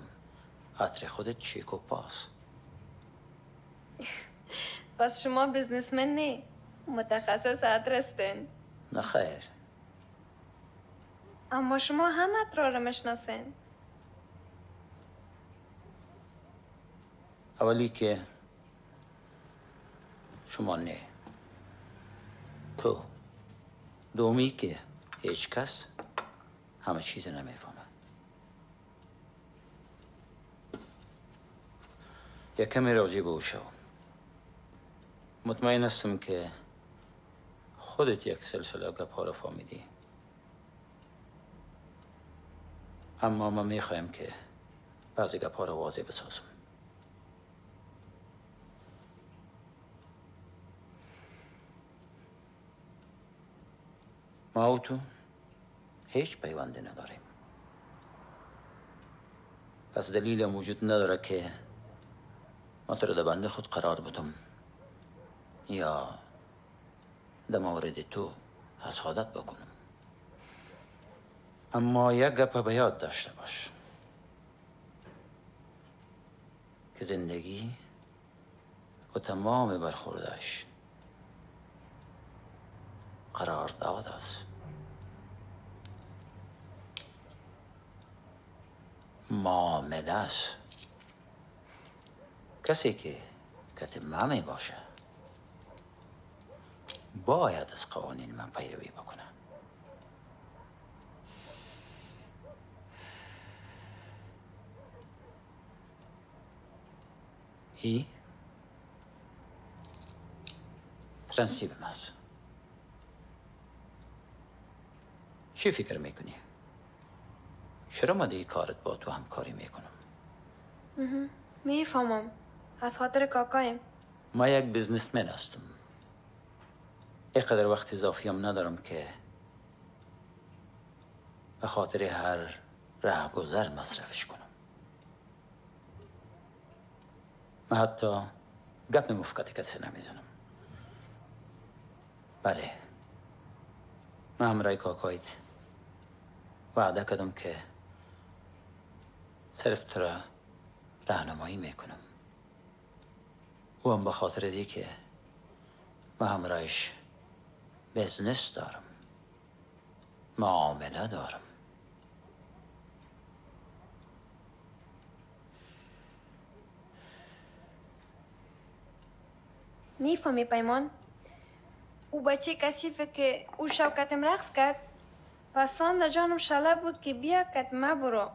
عطر خودت چیکو پاس؟ پس شما بزنسمن نی. متخصص عطر هستین نه خیر. اما شما هم عطر رو می‌شناسین. اولی که شما نه. تو. دومی که هیچ کس همه چیز نمی‌فهمه. یک کمی راجع به شو. مطمئن هستم که خودت یک سلسله گپا رو فهمیدی. اما من می‌خوایم که بعضی گپا رو واضح بسازم. ما و تو هیچ پیوندی نداریم. پس دلیل موجود نداره که ما تو در بند خود قرار بدم. یا در مورد تو حسادت بکنم. اما یک گپ به یاد داشته باش. که زندگی و تمام برخوردش قرارداد است. معامله است. کسی که کتمه می باشه باید از قوانین من پیروی بکنه. ای؟ پرنسیب است. چی فکر می‌کنی؟ چرا ما دیگه کارت با تو همکاری می‌کنم؟ می‌فهمم. از خاطر کاکایم ما یک بیزنسمن هستم. اینقدر وقت اضافی هم ندارم که به خاطر هر رهگذر مصرفش کنم. من حتی گپ مفکت کسی نمی‌زنم. بله. من همراه کاکایت وعده کردم که صرف تو را رهنمایی می‌کنم. او هم به خاطر دی که من همراهش بزنس دارم. معامله دارم. می‌فهمی پیمان؟ او بچه کسیفه که او شوکتم رقص کرد؟ پسان جانم شله بود که بیا کت ما برو.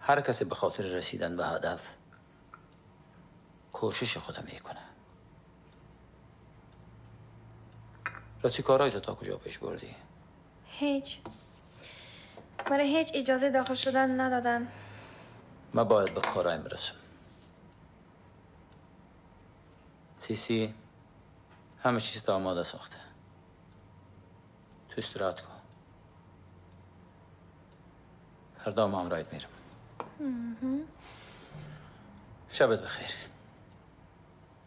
هر کسی به خاطر رسیدن به هدف کوشش خودم می‌کنه. راستی کارهای تو تا کجا پیش بردی؟ هیچ. برای هیچ اجازه داخل شدن ندادن. من باید به کارایم برسم. سیسی همه چیز تا آماده ساخته. تو استراحت کن. فردا هم همراهت میرم. شبت بخیر.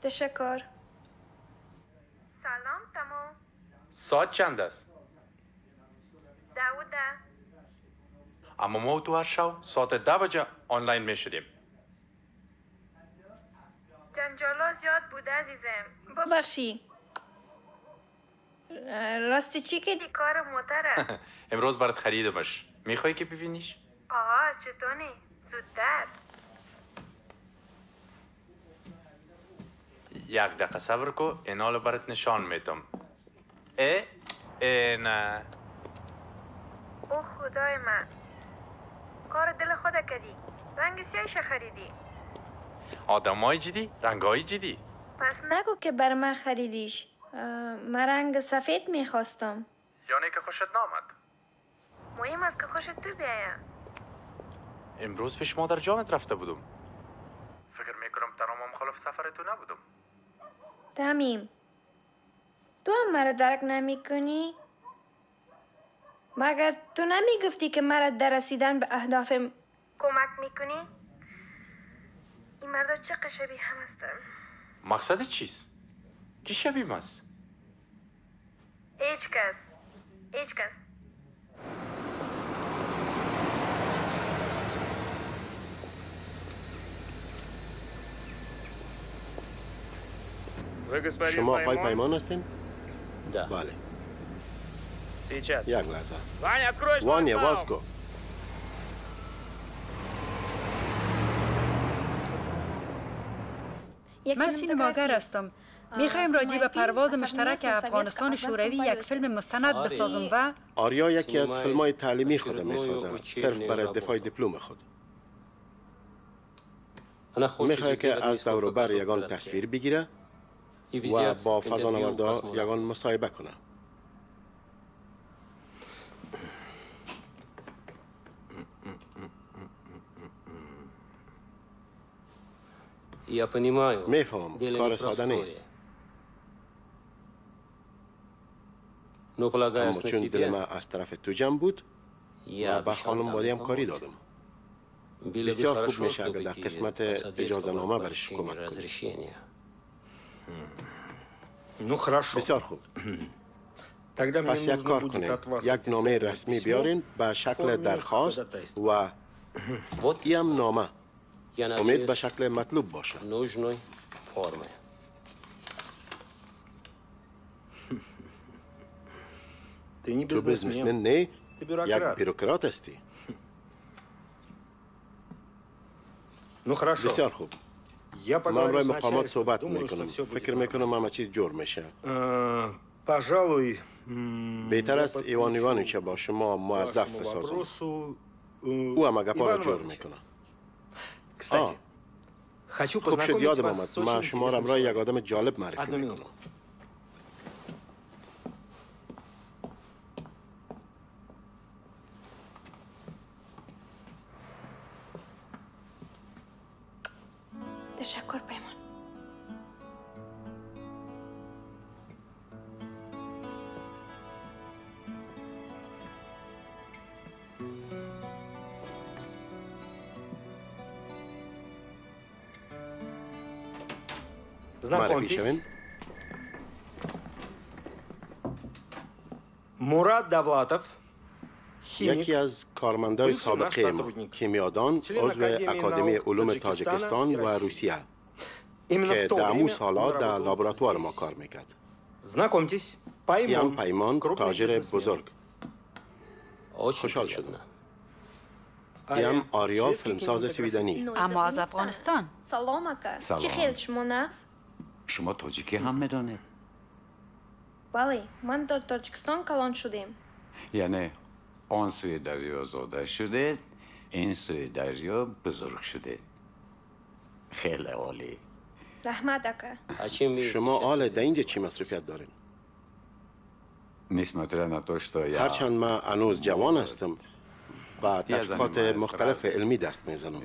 تشکر. سلام تمام. ساعت چند است؟ داوده اما ما تو هر شب ساعت ده بجه آنلاین می شدیم جنجالا زیاد بوده عزیزم. ببخشی. راستی چی که دی کار موتره. امروز برات خریدمش. می‌خوای که ببینیش؟ آه چطوری؟ زودتر. یک دقیقه صبر کو اینالو برات نشان میتم اه اه نه. او خدای من. کار دل خود کردی رنگ سیاهش خریدی. آدمای جدی رنگای جدی. پس نگو که بر من خریدیش. من رنگ سفید می‌خواستم. یعنی که خوشت نامد مهم است که خوشت تو بیاید امروز پیش مادر جانت رفته بودم. فکر می‌کنم تمام مخالف سفر تو نبودم. تمیم. تو هم مرا درک نمی کنی؟ مگر تو نمی گفتی که مرا در رسیدن به اهدافم کمک می‌کنی؟ این مردا چه قشبی هم هستن؟ مقصد چیست؟ کی شبیه ماست؟ هیچ کس. هیچ کس. شما آقای پیمان هستین؟ ده. بله. یک لحظه. وانیا واسکو من سینماگر هستم می‌خوایم راجع به پرواز مشترک افغانستان شوروی یک فیلم مستند بسازم و آریا یکی از فیلم های تعلیمی خود می سازد صرف برای دفاع دیپلم خود. می‌خواد که از دور و بر یگان تصویر بگیره و با فضانوردا یگان مصاحبه کنه. Я понимаю. میفهمم Дело کار ساده непростое. نیست Но полагаясь اما на چون دل тебя, من از طرف تو جمع بود я و به обещал خانم Тамме بادی هم کاری помочь. دادم Было бы بسیار خوب хорошо, میشه اگر чтобы در Киев قسمت посодействовал اجازه نامه в برش получении کمک کنی разрешения. Ну хорошо. بسیار خوب Тогда мне پس یک нужно کار будет کنید от вас یک نامه официальное رسمی письмо بیارین به в شکل форме درخواست ходатайства. و این نامه Я امید به надеюсь, شکل مطلوب باشه в нужной форме. Ты не تو бизнесмен. بزنسمن نه Ты یک бюрократ. بیروکرات هستی Ну хорошо. بسیار خوب Я من поговорю روی с مقامات начальством. صحبت Думаю, میکنم что все будет فکر میکنم همه چیز جور میشه Э, Пожалуй, м, بهتر я است ایوان подключу ایوانی که با شما موظف вашему بسازم вопросу, э, او هم اگه پا Иван جور Иванович, میکنه کستاتی خب شد یادم آمد ما شما را را یک آدم جالب معرفی می‌کنم Mantis. ¿ya ven? Murad یکی از کارمندای سابقه ما کیمیادان عضو اکادمی علوم تاجکستان و روسیه. که در امو سالا در لابراتوار ما کار می‌کرد. یان پایمان، تاجر بزرگ. خوشحال شدم یان آریا فیلمساز سویدانی اما از افغانستان. سلام چی خیلی شما نخست شما تاجیکی هم میدانید بله من در تاجیکستان کلان شدیم یعنی آن سوی دریا زاده شدید این سوی دریا بزرگ شدید خیلی عالی رحمت اکا شما آل در اینجا چی مصرفیت دارین؟ Несмотря на то, что я هرچند من هنوز جوان هستم و تحقیقات занимаюсь مختلف разными علمی دست میزنم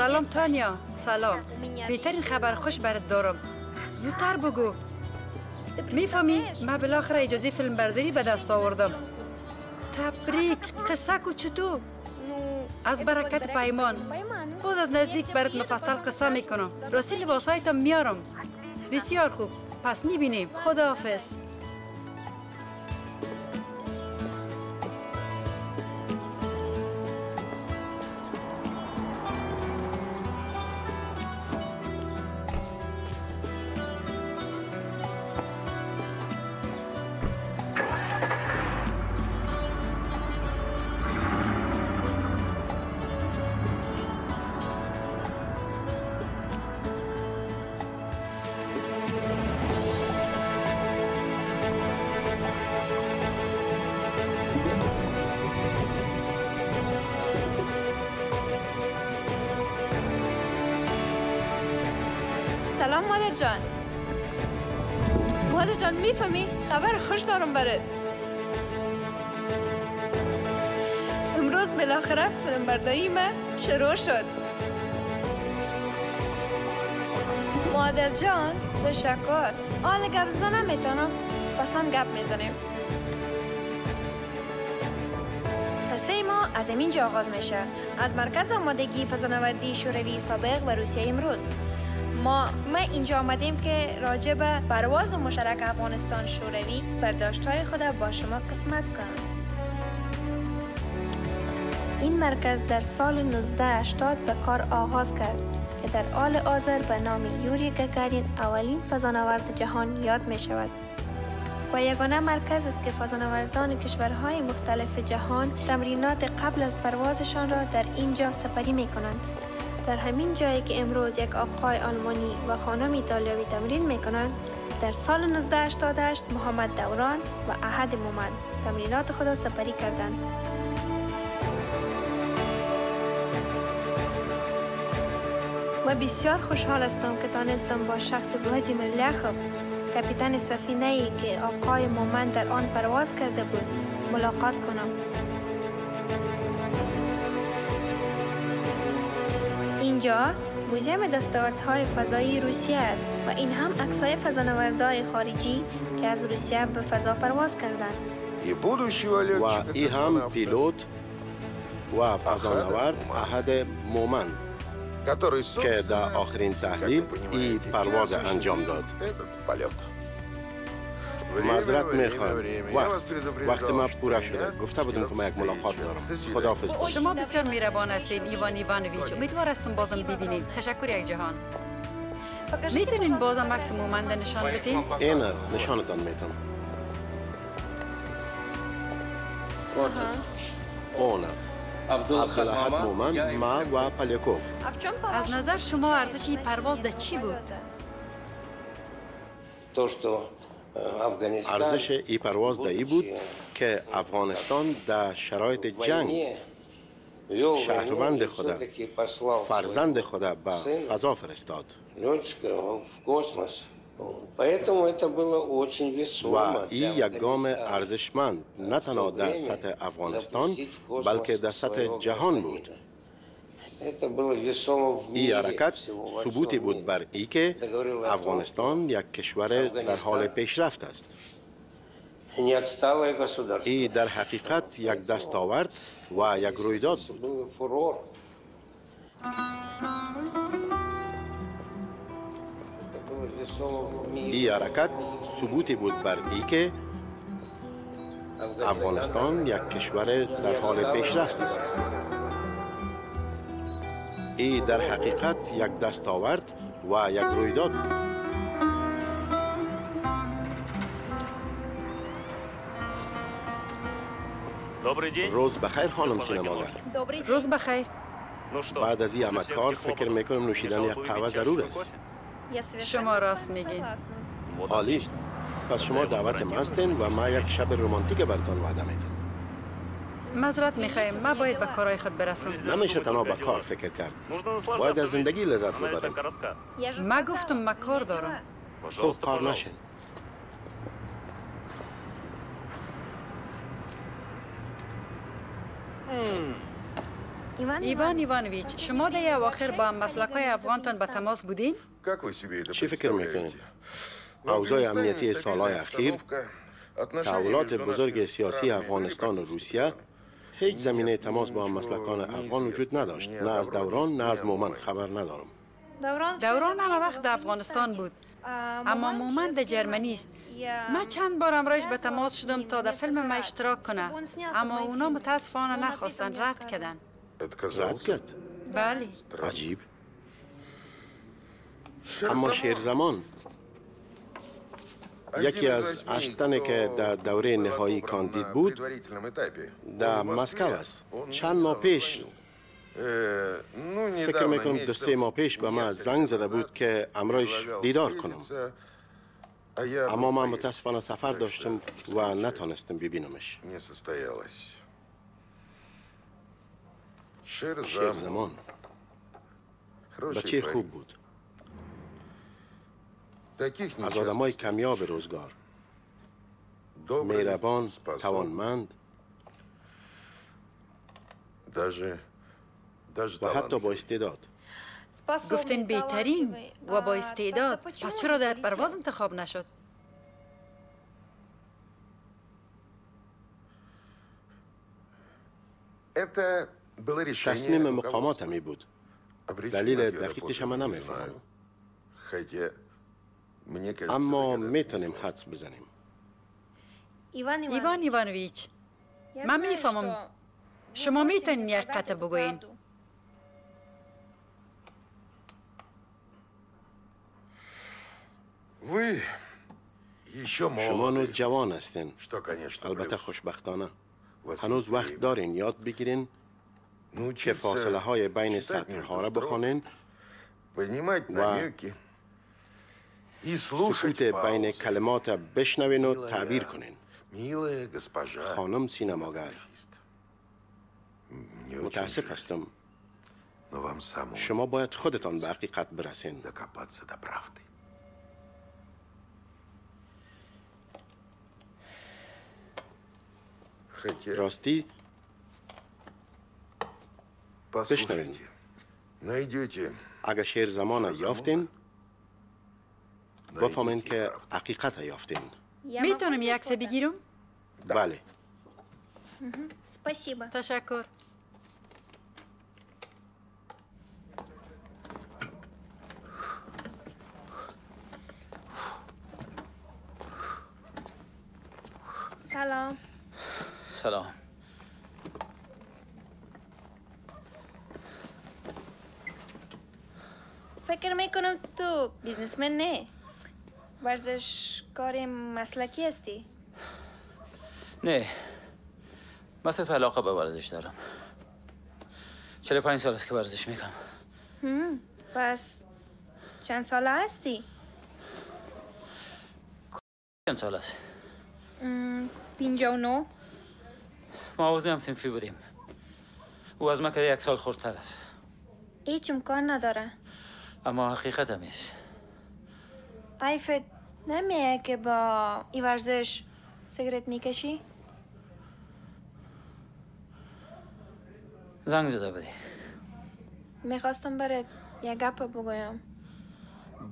سلام تانیا. سلام. بهترین خبر خوش برات دارم. زودتر بگو. می‌فهمی؟ من بالاخره اجازه فیلم برداری به دست آوردم. تبریک. قصه کو چطور از برکت پیمان. خود از نزدیک برات مفصل قصه می‌کنم. راستی لباسهایتم میارم. بسیار خوب. پس می‌بینیم. خداحافظ. می‌فهمی خبر خوش دارم برات. امروز بالاخره فیلم برداری من شروع شد. مادر جان تشکر. حال گپ زدن نمی‌تونم پس آن گپ می‌زنیم. قصه ما از اینجا آغاز میشه. از مرکز آمادگی فضانوردی شوروی سابق و روسیه امروز. ما ما اینجا آمدیم که راجع به پرواز مشترک افغانستان شوروی برداشتهای خود با شما قسمت کنم این مرکز در سال 1980 به کار آغاز کرد که در آل آذر به نام یوری گگارین اولین فضانورد جهان یاد می شود و یگانه مرکز است که فضانوردان کشورهای مختلف جهان تمرینات قبل از پروازشان را در اینجا سپری می کنند. در همین جایی که امروز یک آقای آلمانی و خانم ایتالیایی تمرین می کنند در سال 1988 محمد دوران و احد مومن تمرینات خود را سپری کردند. و بسیار خوشحال هستم که تانستم با شخص ولادیمیر لیاخوف کاپیتان سفینه ای که آقای مومن در آن پرواز کرده بود ملاقات کنم اینجا موزیم دستاوردهای فضایی روسیه است و این هم عکسای فضانوردهای خارجی که از روسیه به فضا پرواز کردند. و ای هم پیلوت و فضانورد احد مومن که در آخرین تحلیل ای پرواز انجام داد. معذرت می‌خوام وقت وقت ما پورا شده گفته بودم که ما یک ملاقات دارم خداحافظ شما بسیار میربان هستین ایوان ایوانویچ امیدوار هستم بازم ببینیم تشکر یک جهان می‌تونین بازم عکس مومنده نشان بدین این نشانتان می‌تونم اون عبدالحد مومن ما و پلیکوف از نظر شما ارزش این پرواز در چی بود؟ ارزش ای پرواز در ای بود که افغانستان در شرایط جنگ شهروند خود فرزند خود به فضا فرستاد. و این یک گام ارزشمند نه تنها در سطح افغانستان بلکه در سطح جهان بود. این حرکت ثبوتی بود بر ای که افغانستان یک کشور در حال پیشرفت است ای در حقیقت یک دستاورد و یک رویداد بود این حرکت ثبوتی بود بر ای که افغانستان یک کشور در حال پیشرفت است ای در حقیقت یک دستاورد و یک رویداد. بود روز بخیر خانم سینماگر روز بخیر بعد از این همه کار فکر می‌کنم نوشیدن یک قهوه ضرور است شما راست میگین عالی پس شما دعوت ما هستین و ما یک شب رمانتیک براتون وعده میدم مذرت می‌خوایم. ما باید به کارهای خود برسم نمیشه تنها به کار فکر کرد. باید از زندگی لذت ببریم ما گفتم ما کار دارم. خب کار نشین. ایوان ایوانویچ شما در اواخر با مسلکای افغانتان به تماس بودین؟ چی فکر می‌کنید؟ اوضاع امنیتی سالهای اخیر تحولات بزرگ سیاسی افغانستان و روسیه هیچ زمینه تماس با مسلکان افغان وجود نداشت. نه از دوران نه از مومن. خبر ندارم. دوران دوران همه وقت در افغانستان بود. اما مومن در جرمنی است. من چند بار امرایش به تماس شدم تا در فیلم ما اشتراک کنه اما اونا متاسفانه نخواستن رد کردن. رد کرد؟ بله. عجیب. اما شیر زمان. یکی از اشتنه که در دوره نهایی کاندید بود در مسکو است چند ماه پیش فکر می‌کنم دو سه ماه پیش به من زنگ زده بود که امرایش دیدار کنم اما من متاسفانه سفر داشتم و نتانستم ببینمش شیر زمان بچه خوب بود از آدمای کمیاب روزگار. مهربان توانمند. و حتی با استعداد. گفتین بهترین و با استعداد. پس چرا در پرواز انتخاب نشد؟ تصمیم مقامات می بود. دلیل دقیقش هم نمی‌فهمم. اما می‌تونیم حدس بزنیم ایوان ایوانویچ من می‌فهمم شما می‌تونین یک قطع بگوین شما نوز جوان هستین البته خوشبختانه هنوز وقت دارین یاد بگیرین که فاصله های بین سطر ها را بخونین و سکوت بین کلمات بشنوین و تعبیر کنین خانم سینماگر متاسف هستم شما باید خودتان به حقیقت برسین راستی بشنوین اگر شیر زمان یافتین بفهمین که حقیقت یافتین. می‌تونم یک عکس بگیرم؟ بله. تشکر. سلام. سلام. فکر می‌کنم تو بیزنسمن نه. ورزشکار مسلکی هستی؟ نه. من صرف علاقه به ورزش دارم. چلی پنج سال است که ورزش می‌کنم. پس چند ساله هستی؟ چند سال است؟ پینجا و نو. ما هم سنفی بودیم او از من که یک سال خورتر است. هیچ امکان نداره. اما حقیقت هم است. ایفت نمیه که با این ورزش سیگرت می‌کشی؟ زنگ زده بودی می‌خواستم برات یه گپ بگویم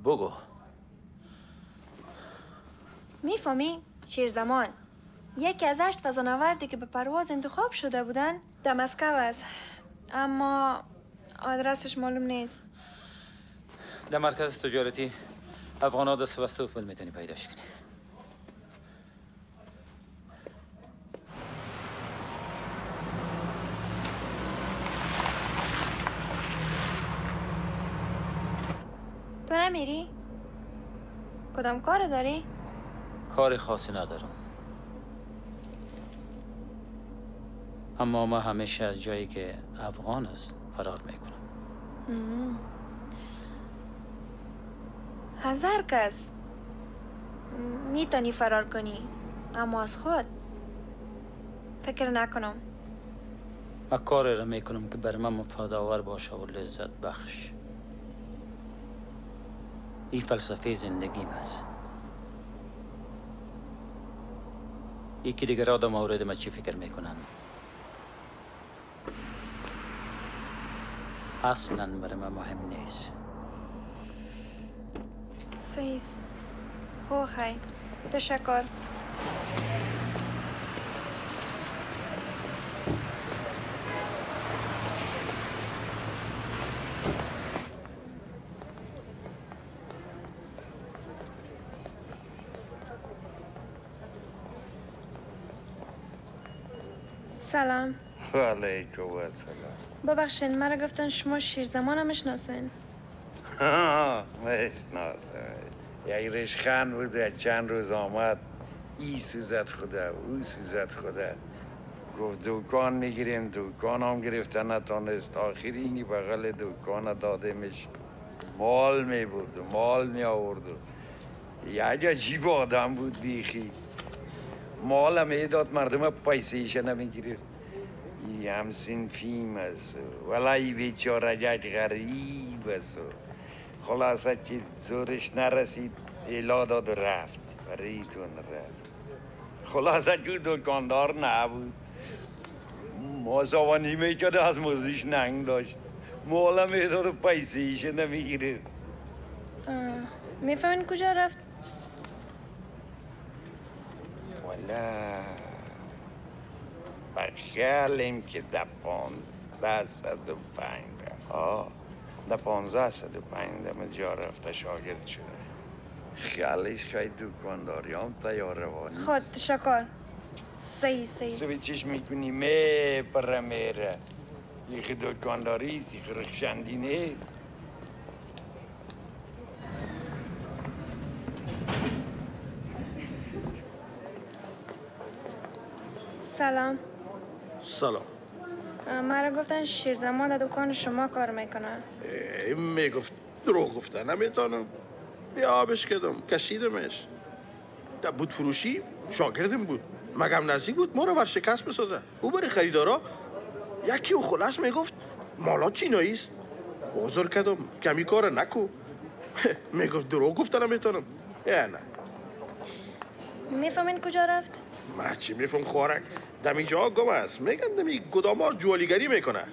بگو می‌فهمی شیر زمان یکی از هشت فضانوردی که به پرواز انتخاب شده بودن دمسکو است اما آدرسش معلوم نیست در مرکز تجارتی افغان ها در سوستوپل می‌تونی پیداش کنی تو نمیری؟ کدام کار داری؟ کار خاصی ندارم اما ما همیشه از جایی که افغان است فرار می‌کنم. هزار کس. می‌تونی فرار کنی. اما از خود. فکر نکنم. کاری را می‌کنم که بر من مفاد آور باشه و لذت بخش. این فلسفه زندگیم است. یکی دیگر آدم مورد ما چی فکر می‌کنن؟ اصلا برای من مهم نیست. خو خی تشکر سلام علیکم السلام ببخشین مرا گفتن شما شیر زمان می‌شناسین می‌شناسم یک ریشخند بود چند روز آمد. ای سوزد خدا او سوزد خدا. گفت دکان می‌گیریم دکان هم گرفتن نتانست آخر اینی بغل دکان داده میش مال می‌برد و مال می آورد یک عجیب آدم بود بیخی مال هم داد مردم پیسه ایشه نمی‌گرفت. ای همسین فیلم است ولی یک غریب است خلاصه که زورش نرسید. ایلا داد و رفت بریتون رفت خلاصه که دکاندار نبود. مازاوانی می‌کرده از موزیش ننگ داشت. مولا می‌داد و پیسه ایشه نمی‌گیره. می‌فهمین کجا رفت؟ والا. بخیالیم که در پانزده صد و پنج. آه. در پانزده صد و پنج دم جا رفته شاگرد شده. خیالش خیلی دکانداری هم تیار روانی خود تشکر سی سی سوی چش می‌کنی می پره میره دکانداری است یکی رخشندی نیست سلام سلام مرا گفتن شیر زمان در دکان شما کار می‌کنن ای، می‌گفت دروغ گفتن نمی‌تونم بیا آبش کردم کشیدمش. در بود فروشی شاگردم بود. مگم نزدیک بود ما رو ورشکست بسازه. او برای خریدارا. یکی او خلاص می‌گفت مالا چینایی است. بازار کردم کمی کار نکو. می‌گفت دروغ گفتن نمی‌تونم. یا نه. می‌فهمین کجا رفت؟ من چی میفهم خوارک. دمی جا گم است. میگن دمی گداما جوالیگری می‌کنه.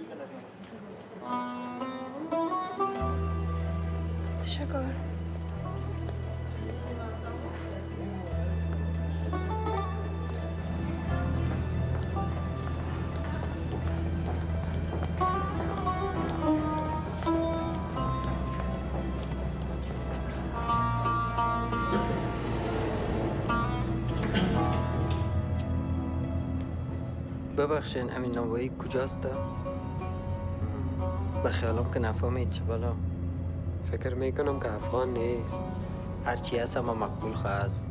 ببخشین امین نوایی کجاست؟ به خیالم که نفهمید چه بالا. فکر می‌کنم که افغان نیست. هرچی هست اما مقبول خواست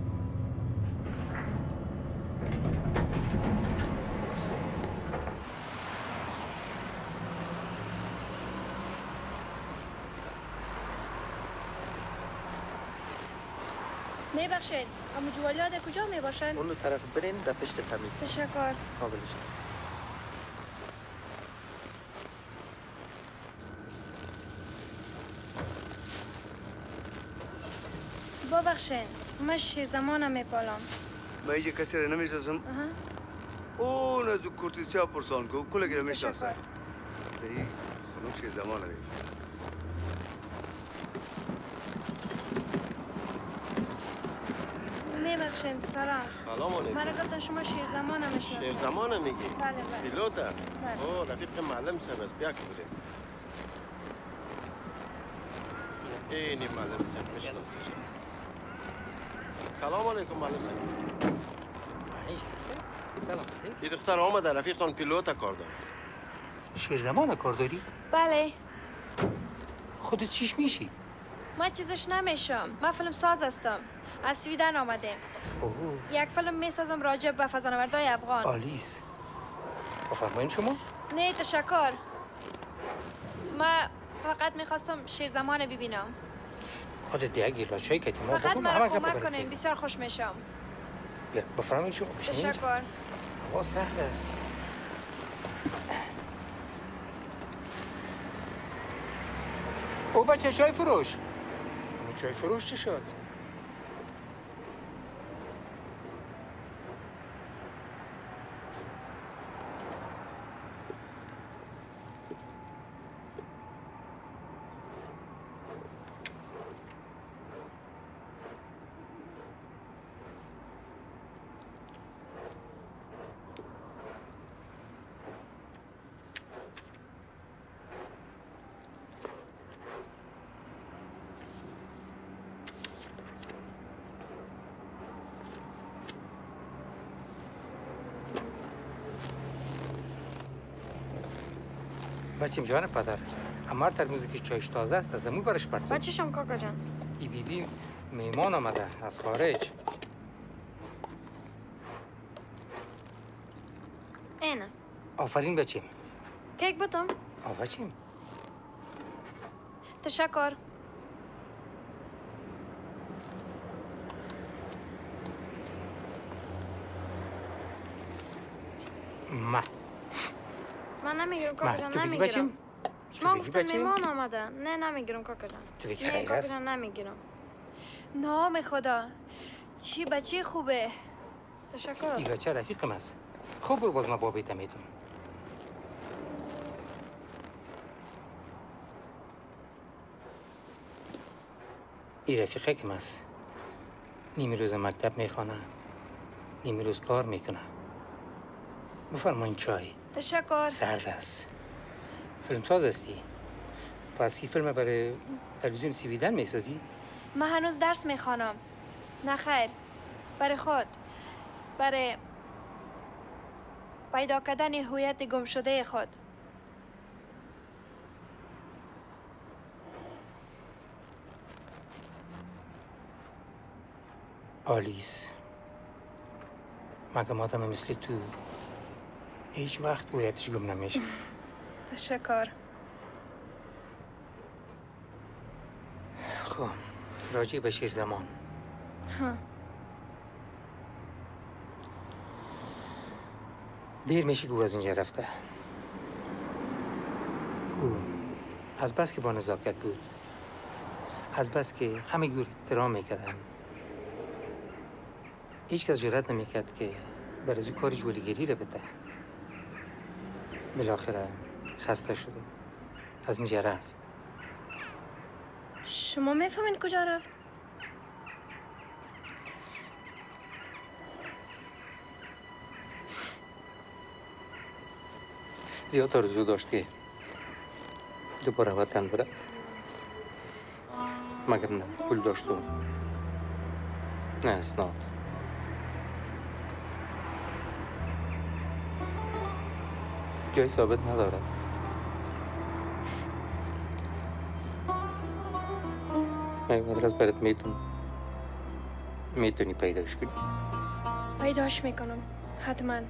میبخشید. اما جوالیات کجا می‌باشن؟ اونو طرف برین در پشت تمیز تشکر. قابلش ببخشید من شیر زمانم میپالم من اینجا کسی رو نمی‌شناسم؟ اون از او کورتیسی ها پرسان کو کل گره می‌شناسه. دهی خانم شیر زمان رو میبخشین سلام. سلام علیکم. من گفتن شما شیر زمانم می‌شناسید شیر زمانه میگی؟ بله بله. پیلوته. بله. او رفیق معلم صاحب است. بیا که بریم اینی معلم صاحب میشناسیش سلام علیکم صاحب سلام. این دختر آمده رفیقتان پیلوت کار داره. شیر زمان کار داری؟ بله. خودت چیش میشی؟ من چیزش نمیشم. من فیلم ساز هستم. از سویدن آمدیم اوه. یک فیلم می‌سازم راجع به فضانوردای افغان. آلیس. بفرمایین شما. نه تشکر. من فقط می‌خواستم شیر زمان ببینم. خودت دیگه گیلاس چای کتی ما فقط گپ کمک کنین بسیار خوش میشم. بیا بفرمایین شما تشکر هوا سهل است. او بچه چای فروش. چای فروش چه شد؟ بچیم جان پدر. اما ترموزی که چایش تازه است از امو برش پرتو. بچه شم کاکا جان. ای بی بی میمان آمده از خارج. اینه. آفرین بچیم. کیک بتم آ بچیم. تشکر ما من نمی‌گیرم ما کاکا جان تو بگی نمی‌گیرم بچیم شما گفتن بچه؟ میمان آمده نه نمی‌گیرم کاکا جان تو بگی نه خیر است جان نمی‌گیرم نام خدا چی بچه خوبه تشکر ای بچه رفیقم است خوب برو باز ما با بیتم ایتون ای رفیقه کم است نیمی روز مکتب می‌خوانه نیمی روز کار می‌کنه بفرمایین چای تشکر. سرد است. فیلمساز هستی؟ پس این فیلم برای تلویزیون سویدن می‌سازی؟ من هنوز درس می‌خوانم. نه خیر. برای خود. برای پیدا کردن هویت گم شده خود. آلیس. مگه مادم مثل تو هیچ وقت هویتش گم نمیشه. تشکر. خب راجع به شیر زمان ها. دیر میشه او از اینجا رفته. او از بس که با نزاکت بود. از بس که همه گور احترام می‌کردن. هیچ کس جرات نمی‌کرد که بر از او کاری جولیگیری رو بده. بالاخره خسته شده از اینجا رفت. شما می‌فهمین کجا رفت؟ زیاد آرزو داشت که دوباره وطن بره مگر نه؟ پول داشت و نه اسناد. جای ثابت نداره مگر مدرس برات میتون می‌تونی پیداش کنی. پیداش می‌کنم. حتما.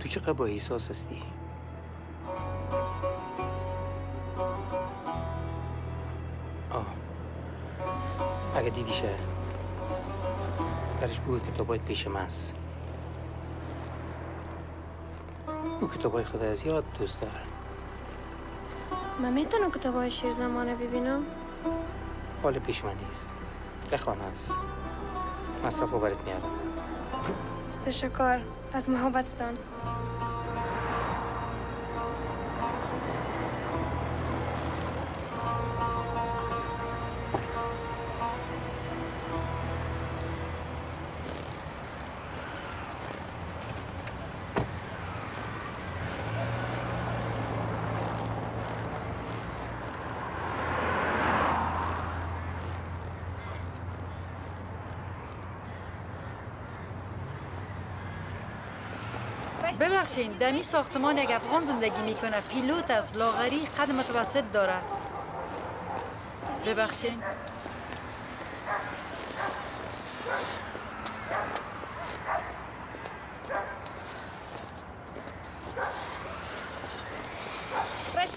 تو چقدر با احساس هستی؟ آه. اگه دیدیشه برش بگو کتابای پیش من است او کتابای خدا از یاد دوست داره من می‌تونم کتاب شیر زمانه ببینم؟ حال پیش من نیست. خانه است. من صفا برات میارم تشکر از محبتتان. ببخشین دمی ساختمان یک افغان زندگی می‌کنه پیلوت است. لاغری قد متوسط داره. ببخشین.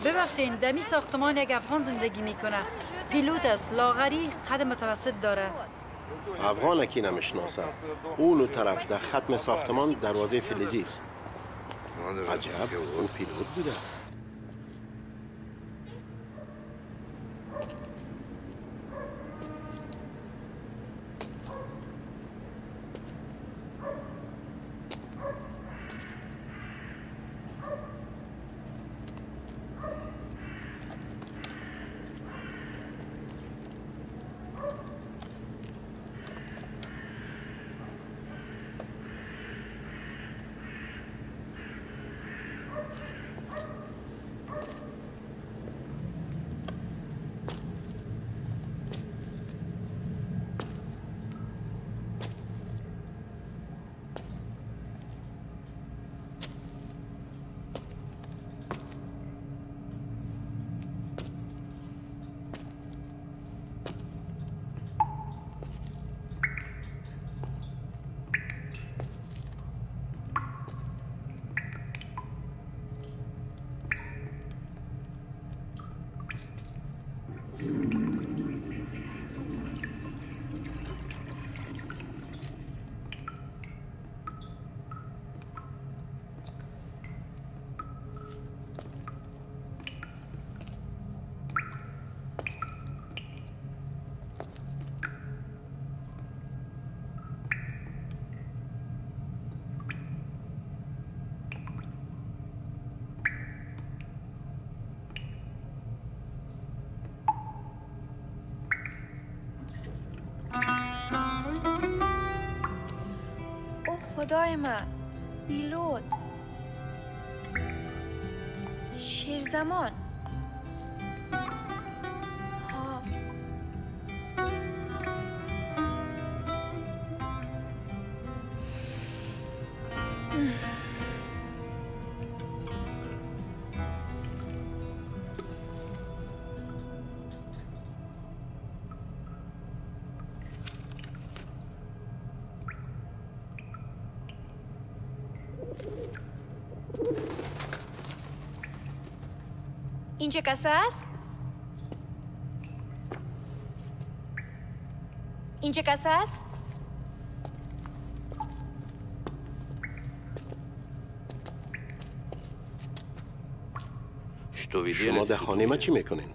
ببخشین. دمی ساختمان یک افغان زندگی می‌کنه پیلوت است. لاغری قد متوسط داره. افغان اکی نمی‌شناسه؟ اونو طرف در ختم ساختمان دروازه فلزی است. عجب اون پیلوت بوده او خدای من. پیلوت. شیرزمان ها این چه کاسه است؟ این چه کاسه است؟ شما در خانه ما چی می‌کنین؟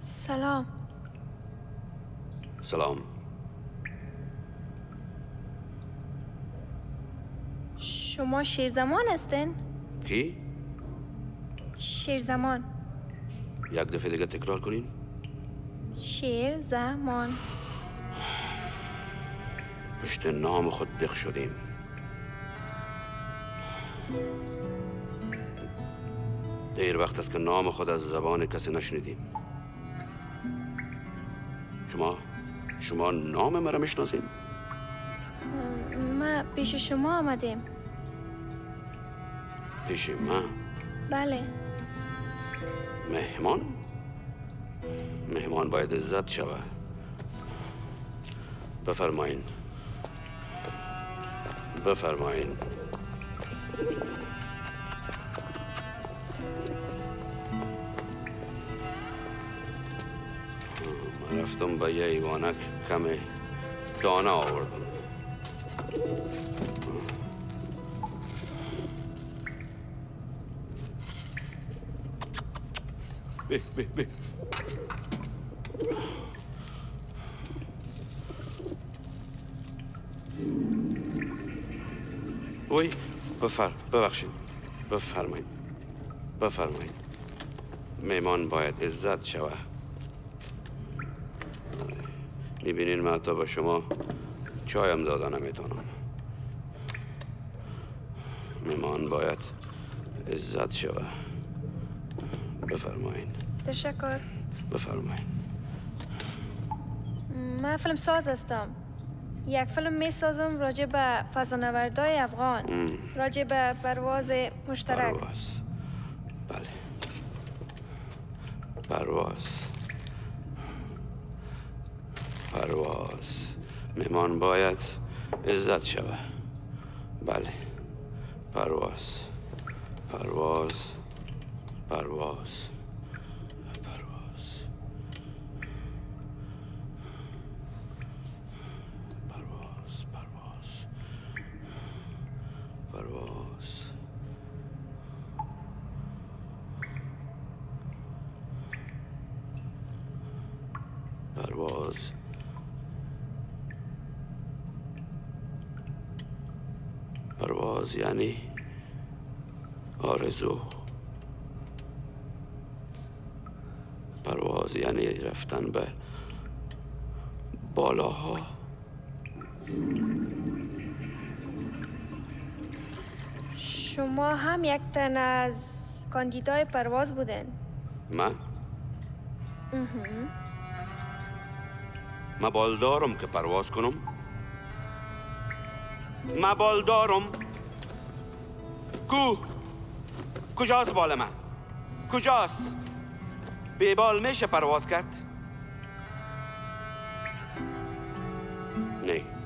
سلام سلام شما شیرزمان هستین؟ کی؟ شیرزمان یک دفعه دیگه تکرار کنین. شیرزمان پشت نام خود دق شدیم. دیر وقت است که نام خود از زبان کسی نشنیدیم. شما شما نام مرا می‌شناسین؟ ما پیش شما آمدیم. پیش من بله. مهمان؟ مهمان باید عزت شود. بفرمایین. من رفتم به یه ایوانک کم دانه آوردم. وی بفر ببخشید. بفرمایید. بفرمایید. میمان باید عزت شوه. می‌بینین من حتی به شما چایم داده نمی‌تونم میمان باید عزت شوه. بفرمایین تشکر. بفرمایین من فیلم ساز هستم. یک فیلم می سازم راجع به فضانوردای افغان. راجع به پرواز مشترک. پرواز. بله. پرواز. پرواز. مهمان باید عزت شوه بله. پرواز. پرواز. پرواز پرواز پرواز پرواز پرواز پرواز یعنی آرزو پرواز یعنی رفتن به بالاها شما هم یک تن از کاندیدای پرواز بودن من مهم. من بال دارم که پرواز کنم من بال دارم کو کجاست بال من کجاست به بال میشه پرواز کرد نه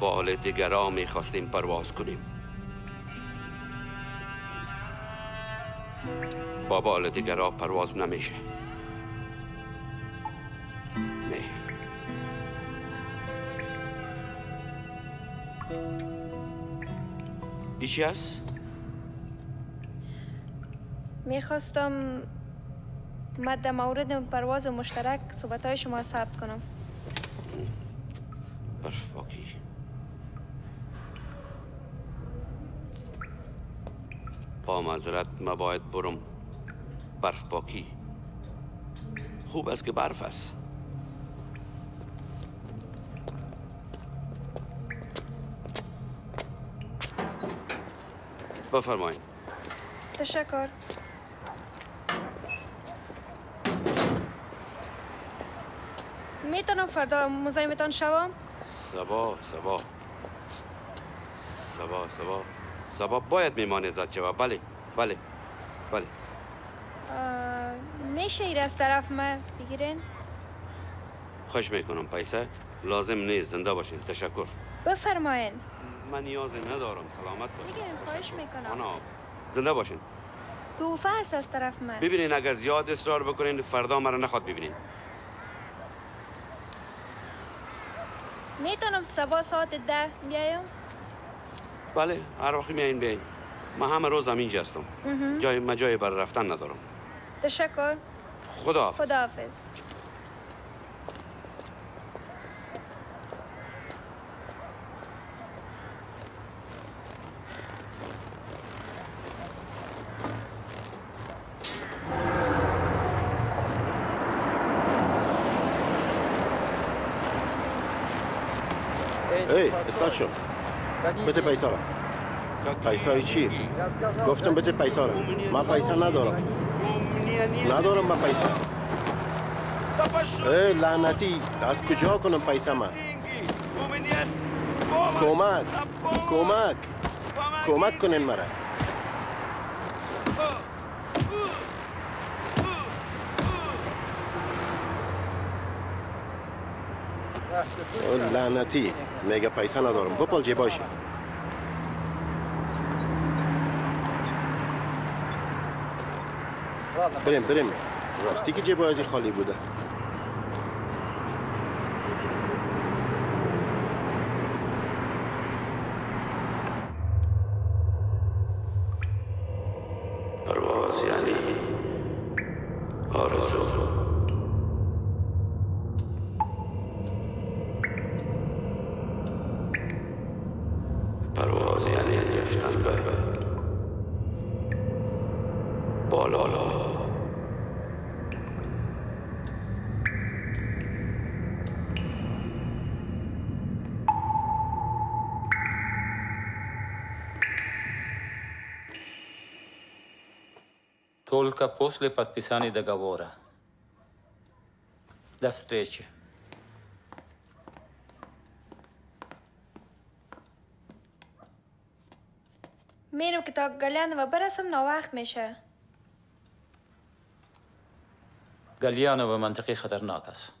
بال دیگرا می‌خواستیم پرواز کنیم. با بال دیگرا پرواز نمیشه. نه. ایچی هست؟ می‌خواستم مد مورد پرواز مشترک صحبت های شما ثبت کنم برف پاکی با معذرت ما باید برم. برف پاکی. خوب است که برف است. بفرمایید تشکر می‌تونم فردا مزاحمتان شوم؟ سبا سبا. سبا سبا. سبا باید میمان عزت شود بله. بله بله میشه ایر از طرف ما بگیرین؟ خوش می‌کنم پیسه. لازم نیست زنده باشین. تشکر. بفرماین من نیازی ندارم. سلامت باشین. بگیرین خواهش می‌کنم. آنا زنده باشین. توفه است از طرف من. ببینین اگر زیاد اصرار بکنین فردا مرا نخواد ببینین. می‌تونم سبا ساعت ده بیایم؟ بله هر وقت میایین بیاین. من همه روزم اینجا هستم. جای من جای بر رفتن ندارم. تشکر. خداحافظ. خداحافظ. Эй, hey, Стачо, мы тебя и сара. پیسای چی؟ گفتم بده پیسا را من پیسا ندارم. ندارم من پیسا. ای لعنتی. از کجا کنم پیسا من؟ کمک. کمک. کمک کنین مرا. لعنتی. میگه پیسا ندارم. بپال جیبایش بریم بریم. راستی که جیبای خالی بوده. Только после подписания договора. До встречи. میرم که تا گلیانو برسم ناوقت میشه گلیانو منطقی خطرناک است.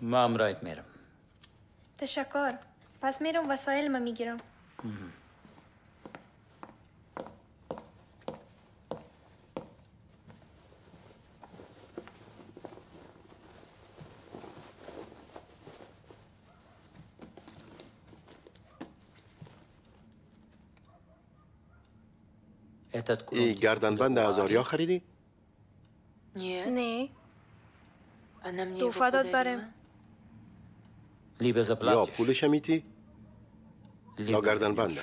ما امرایت میرم. تشکر پس میرم وسایل ما می‌گیرم ای گردنبند از آریا خریدی؟ نه. مني توفه داد برم. لیبه یا زبلاتش. پولش میتی؟ یا لیبه گردنبنده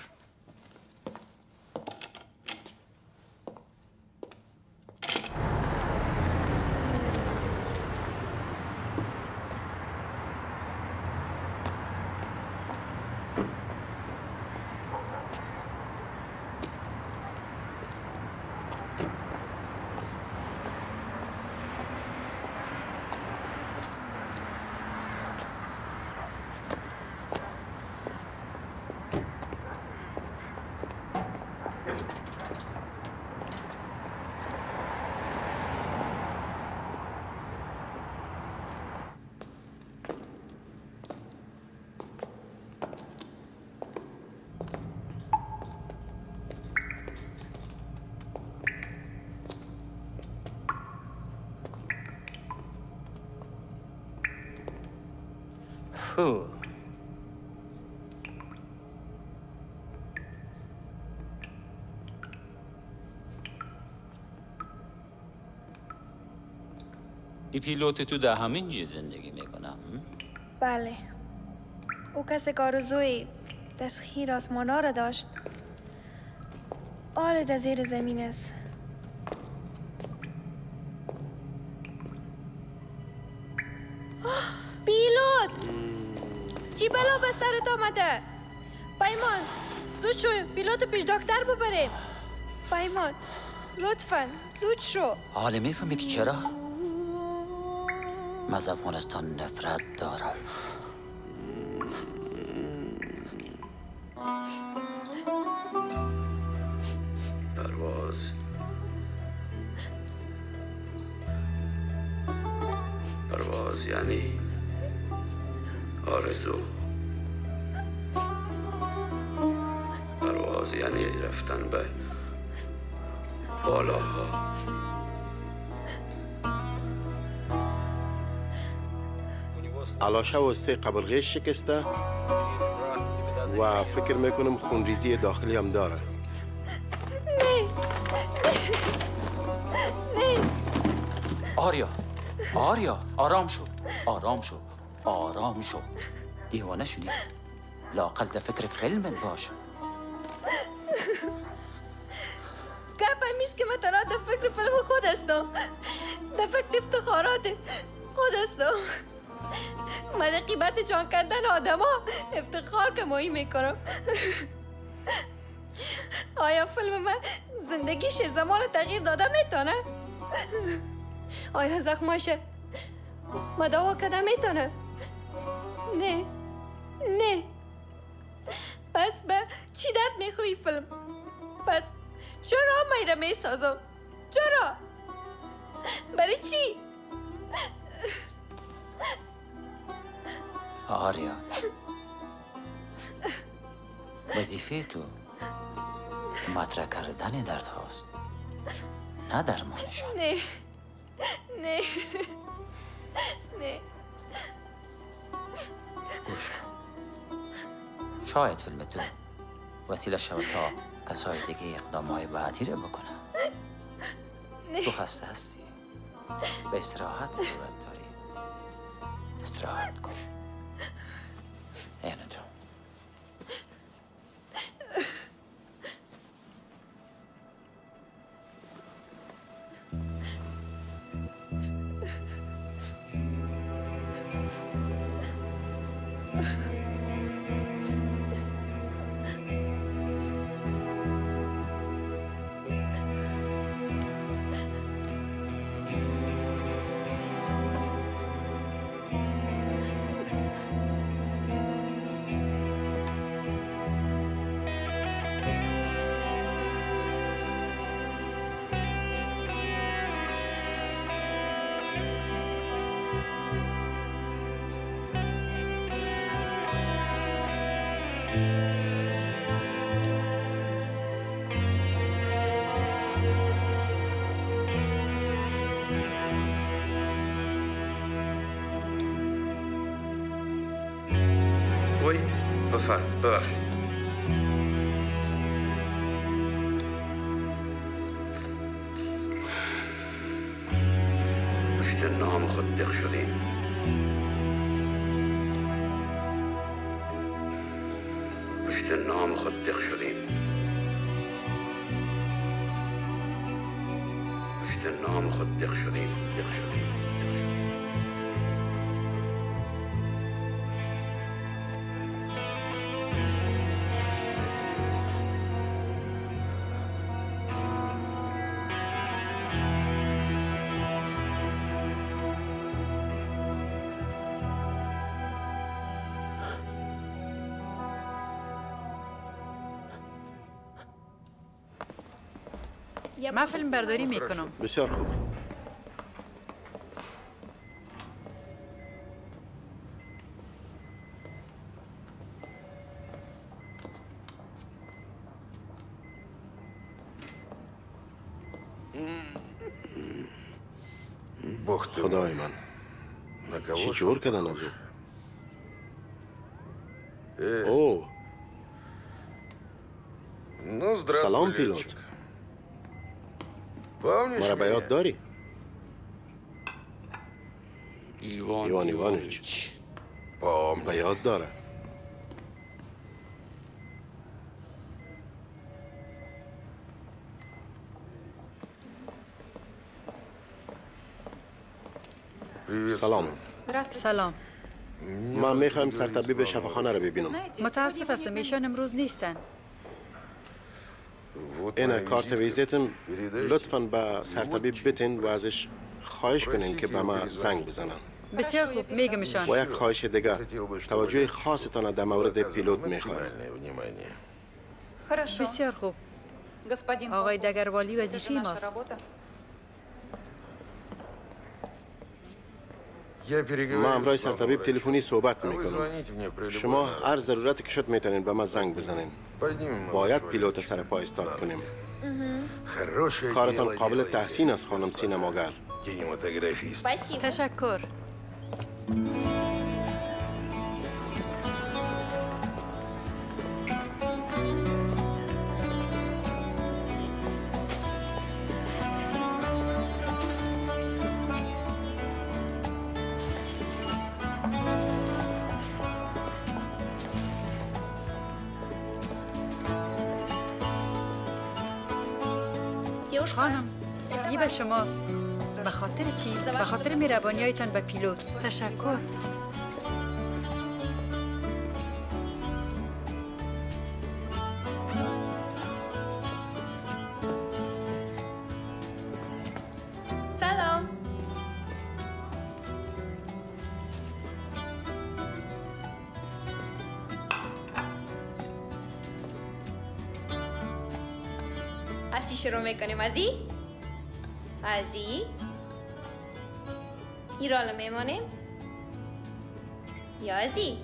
این پیلوت تو در همین جای زندگی می‌کنم بله. او کسی که آرزوی تسخیر آسمانا را داشت. آل در زیر زمین است. پیلوت! چی بلا به سرت آمده؟ پیمان زود شو پیلوت پیش دکتر ببریم. پیمان لطفا زود شو. حالا می‌فهمی که چرا؟ من از افغانستان نفرت دارم. علاشه و سه قبرغیش شکسته و فکر می‌کنم خونریزی داخلی هم داره. نه نه آریا آریا آرام شو. آرام شو آرام شو. دیوانه شدی. لاقل در فکرك خیلی باشه گپ همیست که من تنها در فکر فیلم خود هستم در فکر افتخارات خود هستم در قیمت جان کردن آدم ها افتخار کمایی می‌کنم آیا فیلم من زندگی شیرزمان رو تغییر داده می‌تونه؟ آیا زخماش مداوا کده می‌تونه؟ درد هاست نه درمانشان نه. نه. نه. گوش کن. شاید فیلم تو وسیله شود تا کسای دیگه اقدام های بعدی رو بکنن. تو خسته هستی؟ به استراحت ضرورت داری. استراحت کن. بفر من فیلم برداری می‌کنم بسیار خوب خدای من چی جور کردن از او خبرات داری؟ ایوان, ایوان ایوانویچ. با یاد داره. سلام. سلام. من می‌خوایم سرطبیب شفاخانه رو ببینم. متاسف هستم ایشان امروز نیستن. این کارت ویزیتم لطفا به سرطبیب بتین و ازش خواهش کنین که به ما زنگ بزنن. بسیار خوب میگم ایشان. و یک خواهش دیگه توجه خاصتان در مورد پیلوت می‌خوایم. بسیار خوب. آقای دگروالی وظیفه ماست. ما امرای سرطبیب تلفنی صحبت می‌کنیم. شما هر ضرورت که شد می‌تونین به ما زنگ بزنین. باید پیلوت سر پا استاد کنیم. کارتان قابل تحسین است خانم سینماگر. تشکر. خوش خانم. ای به شماست. به خاطر چی؟ به خاطر مهربانیایتان به پیلوت. تشکر. از چی شروع می‌کنیم ازی؟ ازی؟ ایران میمانیم؟ یا ازی؟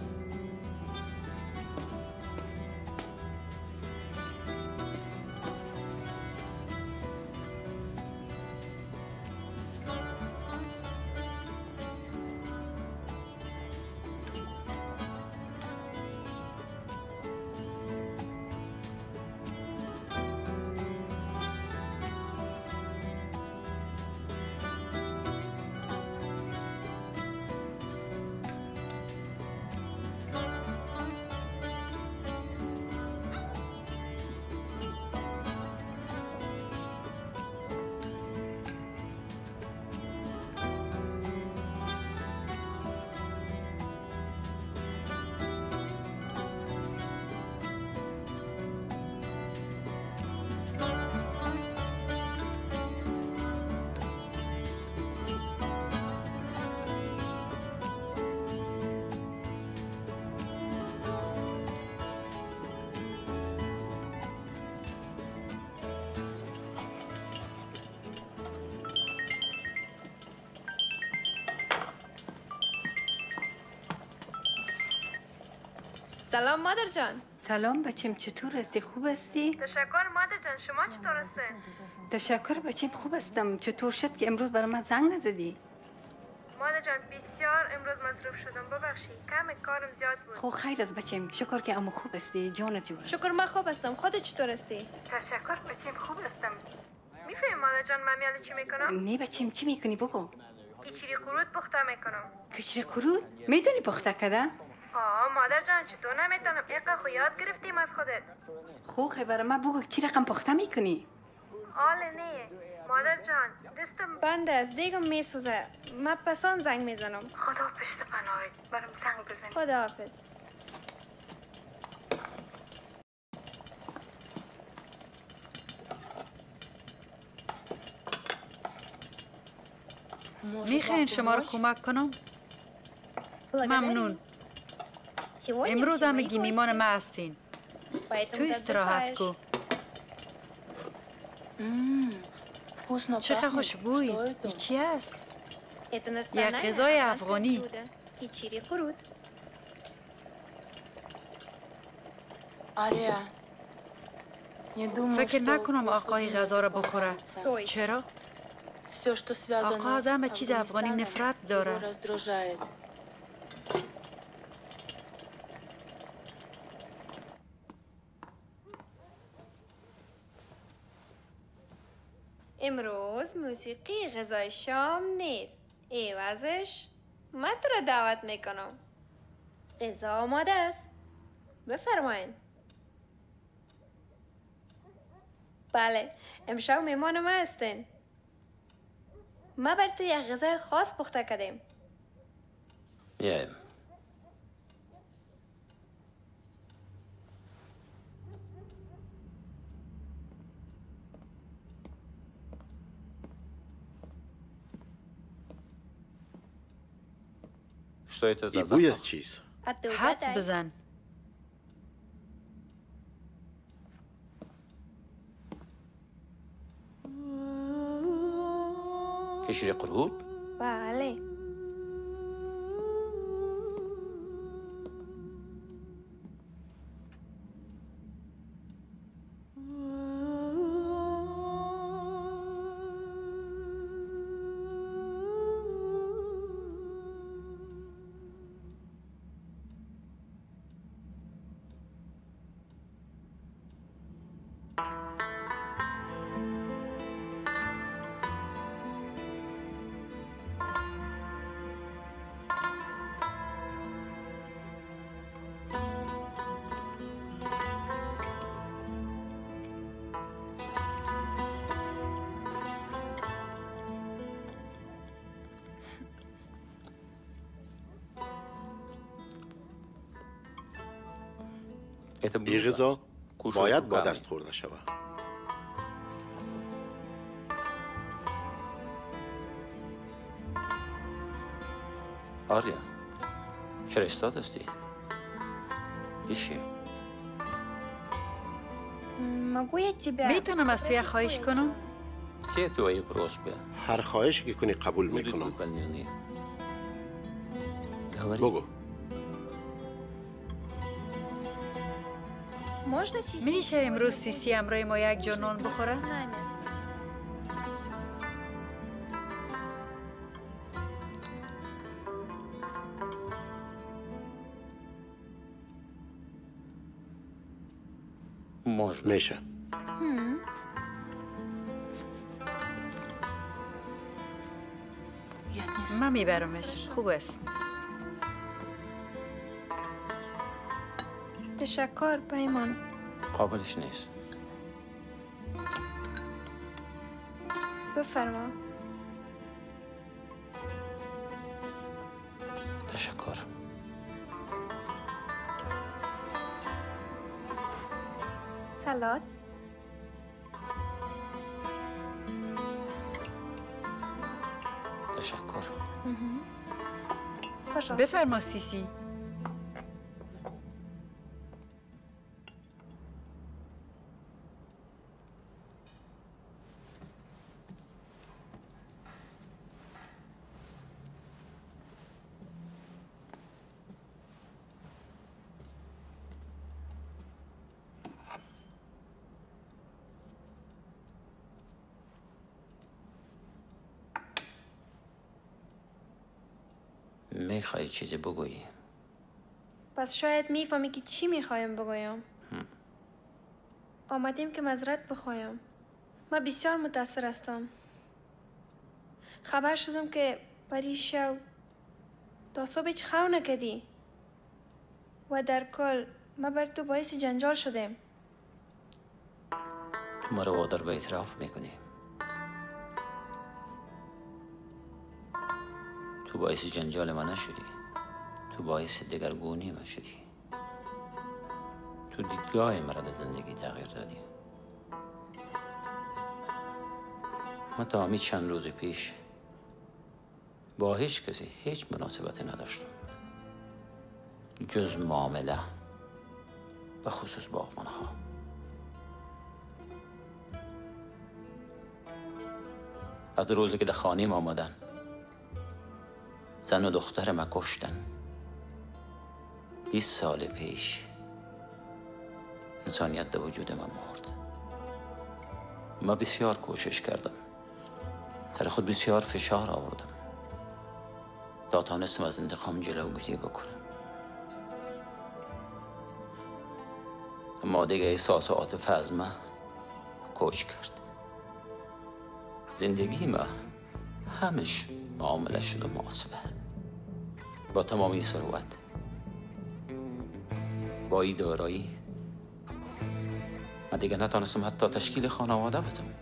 سلام مادر جان. سلام بچم چطور هستی؟ خوب هستی؟ تشکر مادر جان شما چطور هسته تشکر بچم خوب هستم. چطور شد که امروز برای من زنگ نزدی؟ مادر جان بسیار امروز مصروف شدم. ببخشید کم کارم زیاد بود. خب خیر از بچم. شکر که امو خوب هستی. جان جون. شکر من خوب هستم. خودت چطور هستی؟ تشکر بچم خوب هستم. می‌فهمی مادر جان من میال چی می‌کنم؟ نه بچم چی می‌کنی بگو پیچیری قرود پخته می‌کنم. کچری قرود؟ می‌دونی پخته کده؟ مادر جان چطور نمی‌تونم؟ ایقا خو یاد گرفتیم از خودت. خب خیلی برای من بگو چی رقم پخته می‌کنی؟ آل نه. مادر جان دستم بند است دیگم میسوزه. من پسان زنگ می‌زنم. خدا پشت پناهت برام زنگ بزن خدا حافظ. می‌خواین شما رو کمک کنم؟ ممنون. امروز هم میگی میمان ما هستین تو استراحت کو چه خوش بوی چی هست یک غذای افغانی فکر نکنم آقای غذا را بخوره چرا؟ آقا همه چیز افغانی نفرت داره امروز موسیقی غذای شام نیست. ایوازش من تو رو دعوت می‌کنم. غذا آماده است. بفرمایین. بله امشب میمان ما هستین ما بر تو یک غذای خاص پخته کردیم. میایم I bujesz Hat bezan. هجري قرود؟ وعليه این غذا باید با دست خورده شود. آریا چرا استاد هستی بشی می‌تونم از توی خواهش کنم؟ سی توی بروز بیا. هر خواهش که کنی قبول می‌کنم. بگو. میشه امروز سیسی همراه ما یک جا نان بخوره؟ میشه من میبرمش خوب است تشکر پیمان قابلش نیست. بفرما. تشکر. سلات تشکر. بفرما سیسی. می‌خوای چیزی بگویی؟ پس شاید می‌فهمی که چی می‌خوایم بگویم. آمدیم که مذرت بخوایم. ما بسیار متاثر هستم. خبر شدم که پری شو تا صبح هیچ خو نکدی و در کل ما بر تو باعث جنجال شدیم. تو مرا وادار به اعتراف می‌کنی. باعث جنجال ما نشدی؟ تو باعث دگرگونی ما شدی. تو دیدگاه مرا در زندگی تغییر دادی. من تا همین چند روز پیش با هیچ کسی هیچ مناسبتی نداشتم. جز معامله و خصوص باغبانه ها از روزی که در خانیم آمدن زن و دختر ما کشتن. 20 سال پیش انسانیت در وجود من مرد. ما بسیار کوشش کردم. سر خود بسیار فشار آوردم. تا تانستم از انتقام جلوگیری بکنم. اما دیگه احساس و عاطفه از ما کوچ کرد. زندگی ما همش معامله شد و محاسبه با تمامی ثروت. با ای دارایی من دیگه نتانستم حتی تشکیل خانواده بدم.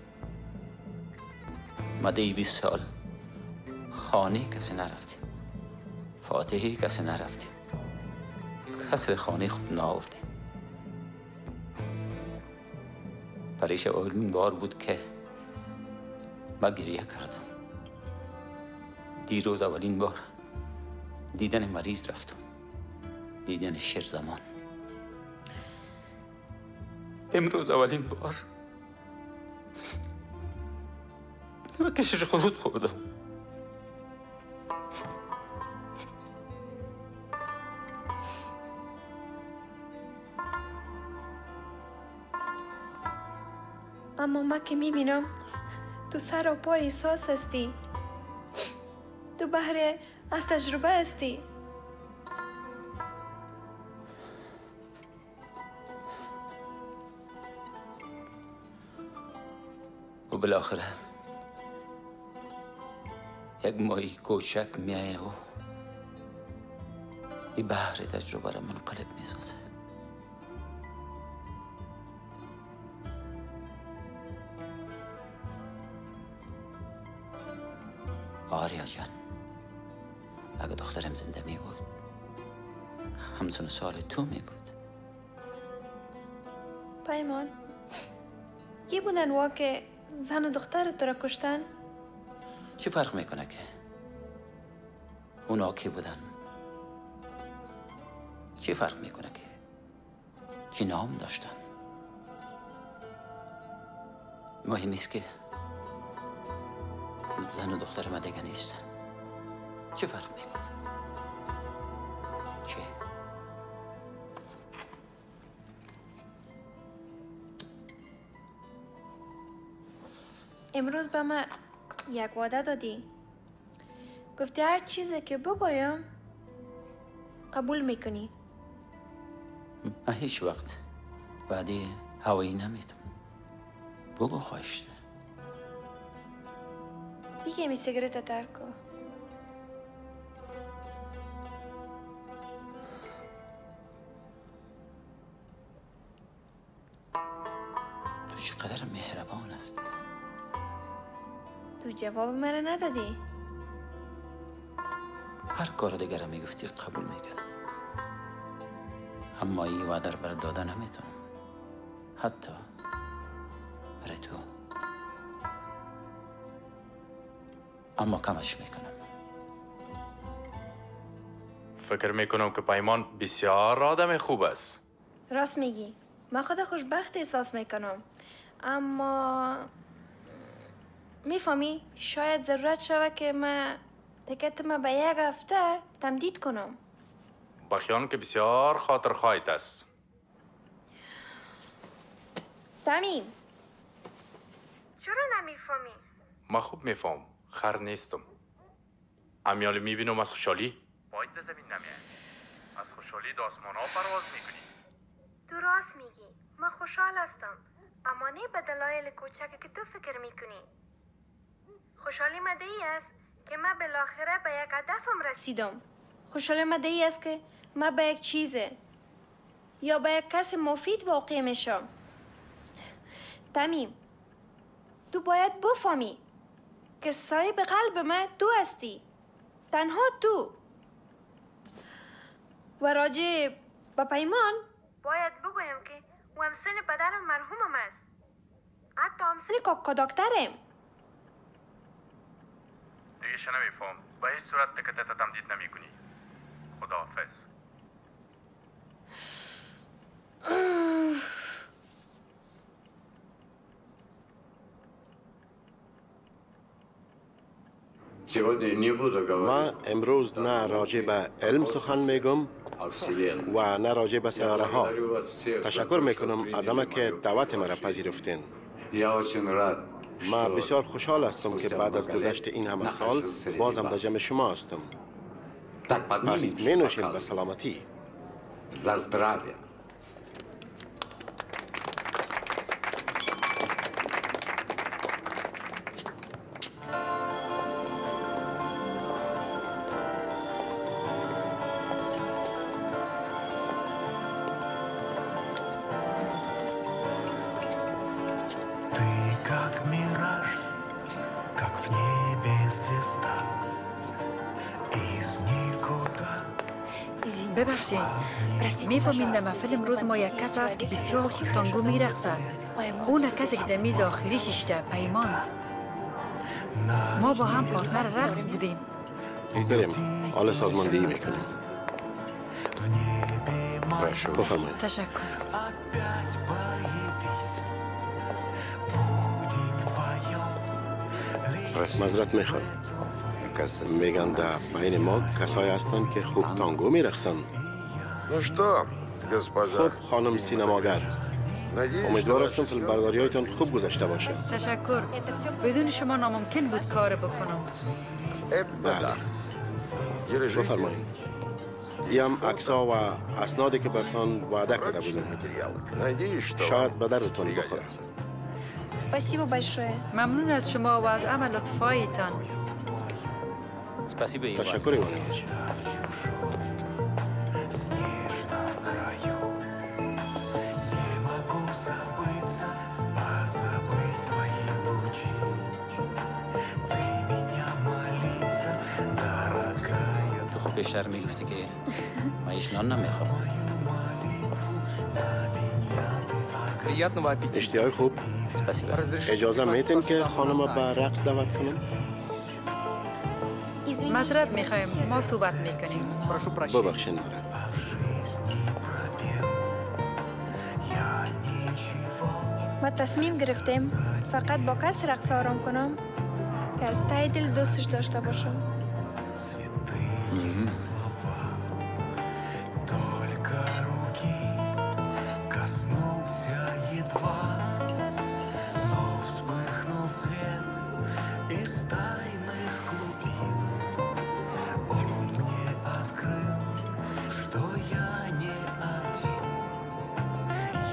ما دی 20 سال خانه کسی نرفتی. فاتحه کسی نرفتی. کسی خانه خود ناوردی. پریش اولین بار بود که ما گریه کردم. دیروز اولین بار دیدن مریض رفتم. دیدن شیر زمان. امروز اولین بار. و کشش خود خوردم. اما ما که می‌بینم تو سر و پای احساس هستی. تو بهره از تجربه هستی؟ و بالاخره یک ماهی کوچک میایه و این بحر تجربه را منقلب می‌سازه. پیمان کی بودن وا که زن و دختر تو را کشتن چه فرق می‌کنه که اونا کی بودن. چه فرق می‌کنه که چی نام داشتن؟ مهم است که زن و دختر ما دیگه نیستن. چه فرق می‌کنه؟ امروز به من یک وعده دادی. گفتی هر چیزی که بگویم قبول می‌کنی. من هیچ وقت وعده هوایی نمیدم. بگو خواهش دیگه می سیگرت ترک تو جواب مرا ندادی؟ هر کار دیگر می‌گفتی قبول می‌کردم. اما این وعده برای داده نمی‌تونم. حتی برای تو. اما کمش می‌کنم. فکر می‌کنم که پیمان بسیار آدم خوب است. راست میگی. من خود خوشبخت احساس می‌کنم. اما می‌فهمی؟ شاید ضرورت شوه که من تکت ما به یک هفته تمدید کنم. بخیان که بسیار خاطر خواهید است. تامین چرا نمی‌فهمی؟ ما خوب میفهم. خر نیستم. امیال می‌بینم از خوشحالی؟ پایت به زمین نمیه از خوشحالی داسمان ها پرواز می‌کنی. تو راست میگی. من خوشحال هستم. اما نه به دلایل کوچکی که تو فکر می‌کنی. خوشحالی مده ای است که من بالاخره به یک هدفم رسیدم. خوشحالی مده ای است که من به یک چیزه یا به یک کس مفید واقع میشم. تمیم تو باید بفهمی که صاحب قلب من تو هستی. تنها تو. و راجع به پیمان؟ باید بگویم که او همسن پدرم مرحومم است. حتی همسن کاکا دکترم. دیگه شنه میفهم به هیچ صورت دکتت تمدید نمی کنی خداحافظ ما امروز نه راجع به علم سخن میگم و نه راجع به سیاره ها تشکر می‌کنم از همه که دعوت مرا پذیرفتین ما بسیار خوشحال هستم که بعد از گذشت این همه سال بازم در جمع شما هستم. پس می نوشیم به سلامتی. مقابل امروز ما یک کس است که بسیار تانگو می رخصد اون کسی که در میز آخری شیشته پیمان ما با هم پارتنر رقص بودیم بریم حال سازماندهی می‌کنیم بفرمایید تشکر مزرت می‌خوام میگن در بین ما کسای هستن که خوب تانگو میرخصند نشتم خب خانم سینماگر надеюсь, امیدوار что هستم فیلم برداریایتان خوب گذشته باشه تشکر بدون شما ناممکن بود کار بکنم بله بفرمایید این هم عکس‌ها و اسنادی که برتان وعده کرده بودم شاید به درتون بخوره Спасибо большое. ممنون از شما و از عمل لطفایتان Спасибо, Иван. تشکر ایوانویچ بیشتر میگفتی که من ایشنان نمیخوام Приятного аппетита. اشتیای خوب اجازه میتین که خانم به رقص دعوت کنم مذرت میخوایم ما صحبت میکنیم Прошу прощения. ببخشین مرا ما تصمیم گرفتیم فقط با کس رقص آرام کنم که از ته دل دوستش داشته باشم Только руки коснулся едва Но вспыхнул свет из тайных глубин Он мне открыл, что я не один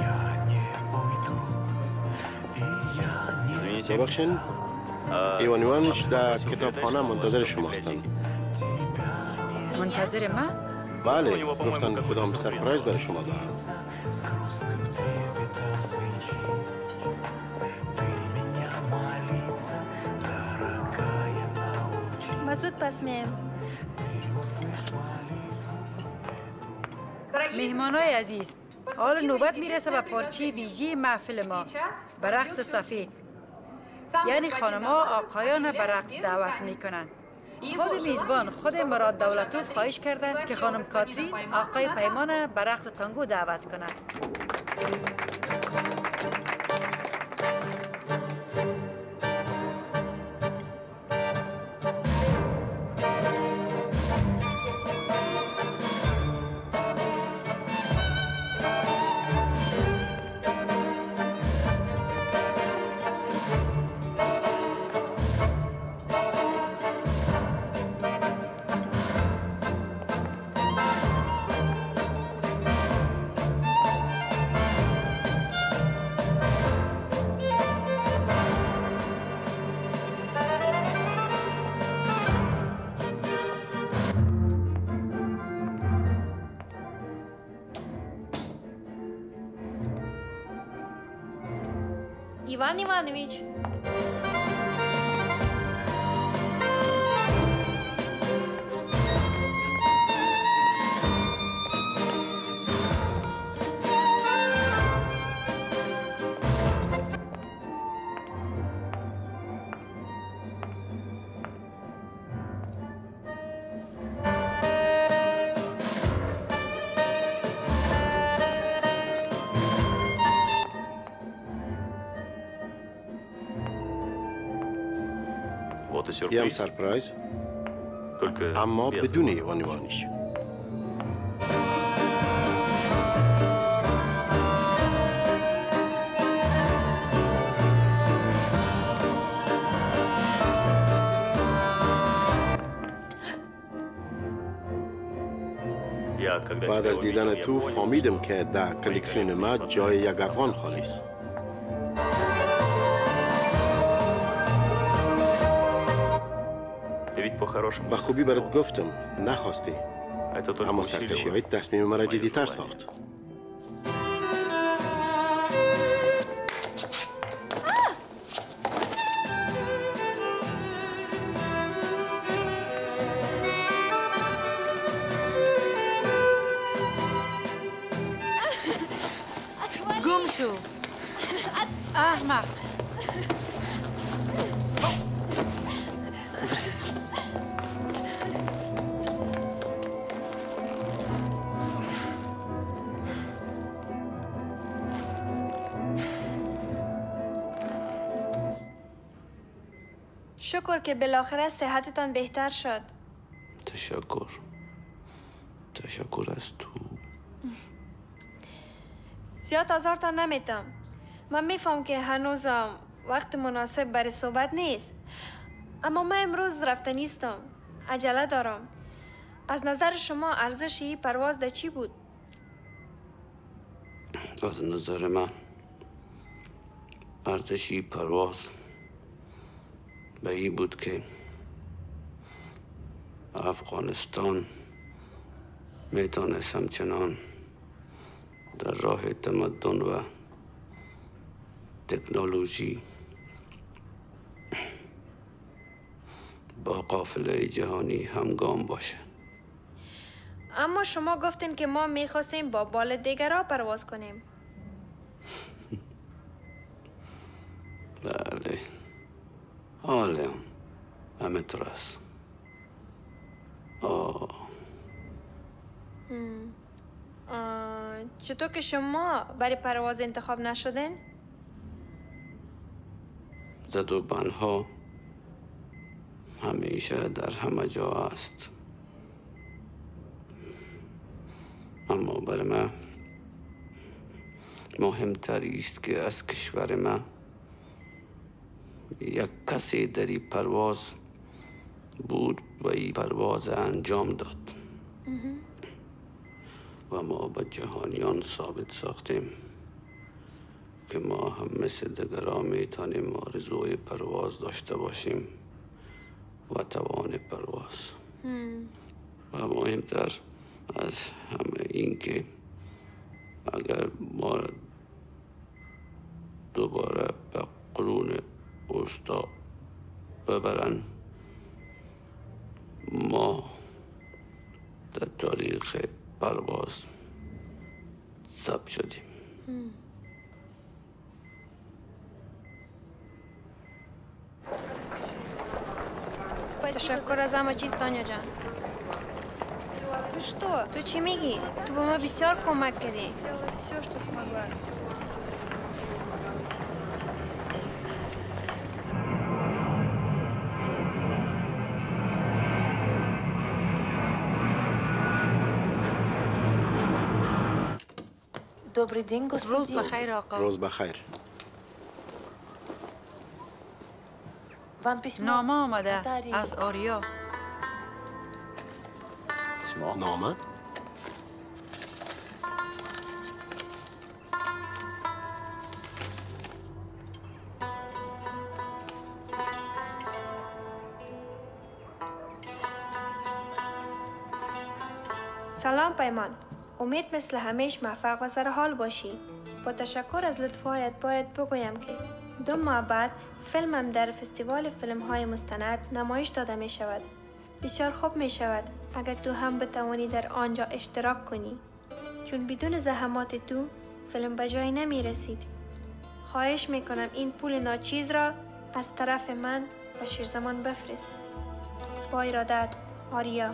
Я не уйду, и я не ببخشین ایوان ایوانویچ در کتابخانه منتظر شما هستند منتظر ما بله گفتن کدام سرپرایز برای شما دارم ما زود پس میم. مهمانای عزیز حال نوبت می‌رسه به پارچه ویژه محفل ما به رقص سفید. یعنی خانما آقایان به رقص دعوت می‌کنن. خود میزبان خود مراد دولتوف خواهش کرده که خانم کاترین آقای پیمان به تانگو دعوت کنند هم سرپرایز. اما بدون ایوان ایوانیش. بعد از دیدن تو فهمیدم که در کلکسیون ما جای یک افغان خالی است به خوبی برات گفتم. نخواستی. اما سرکشی های تصمیم مرا جدیتر ساخت. گم شو. احمق. شکر که بالاخره صحتتان بهتر شد. تشکر. تشکر از تو. زیاد آزارتان نمیتم من میفهم که هنوزم وقت مناسب برای صحبت نیست. اما من امروز رفته نیستم. عجله دارم. از نظر شما ارزش این پرواز در چی بود؟ از نظر من ارزشی پرواز به این بود که افغانستان می‌تونست همچنان در راه تمدن و تکنولوژی با قافله جهانی همگام باشه. اما شما گفتین که ما می‌خواستیم با بال دیگرها پرواز کنیم. بله. همه ترس آه هم. آه، چطور که شما برای پرواز انتخاب نشدین؟ زد و بنها همیشه در همه جا است اما برای من مهمتری است که از کشور یک کسی در این پرواز بود و این پرواز انجام داد. و ما به جهانیان ثابت ساختیم که ما هم مثل دیگران می‌تونیم آرزوی پرواز داشته باشیم و توان پرواز. و مهمتر از همه این که اگر ما دوباره به قرون اوستا ببرن ما در تاریخ پرواز ثبت شدیم هم. تشکر از همه چیز تانیا جان Что? تو چی میگی؟ تو به ما بسیار کمک کردی все, что смогла. Добрый день, روز господин. بخیر آقا روز بخیر Вам письмо. نامه آمده Дарья. از آریا نامه سلام پیمان امید مثل همیش موفق و سر حال باشی با تشکر از لطفایت باید بگویم که دو ماه بعد فیلمم در فستیوال فیلم های مستند نمایش داده می شود. بسیار خوب می شود اگر تو هم بتوانی در آنجا اشتراک کنی. چون بدون زحمات تو فیلم به جایی نمی رسید. خواهش می کنم این پول ناچیز را از طرف من و شیرزمان بفرست. با ارادت آریا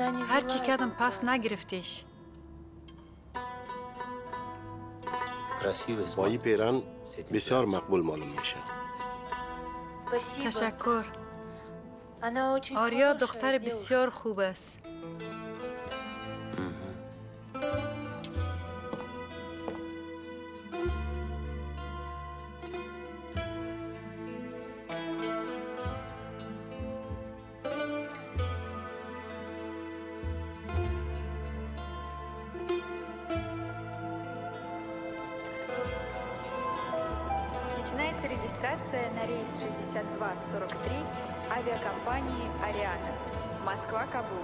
هر چی کردم پس نگرفتیش با این پیرن بسیار مقبول معلوم میشه تشکر آریا دختر بسیار خوب است 6243 авиакомпании «Ариана». Москва-Кабул.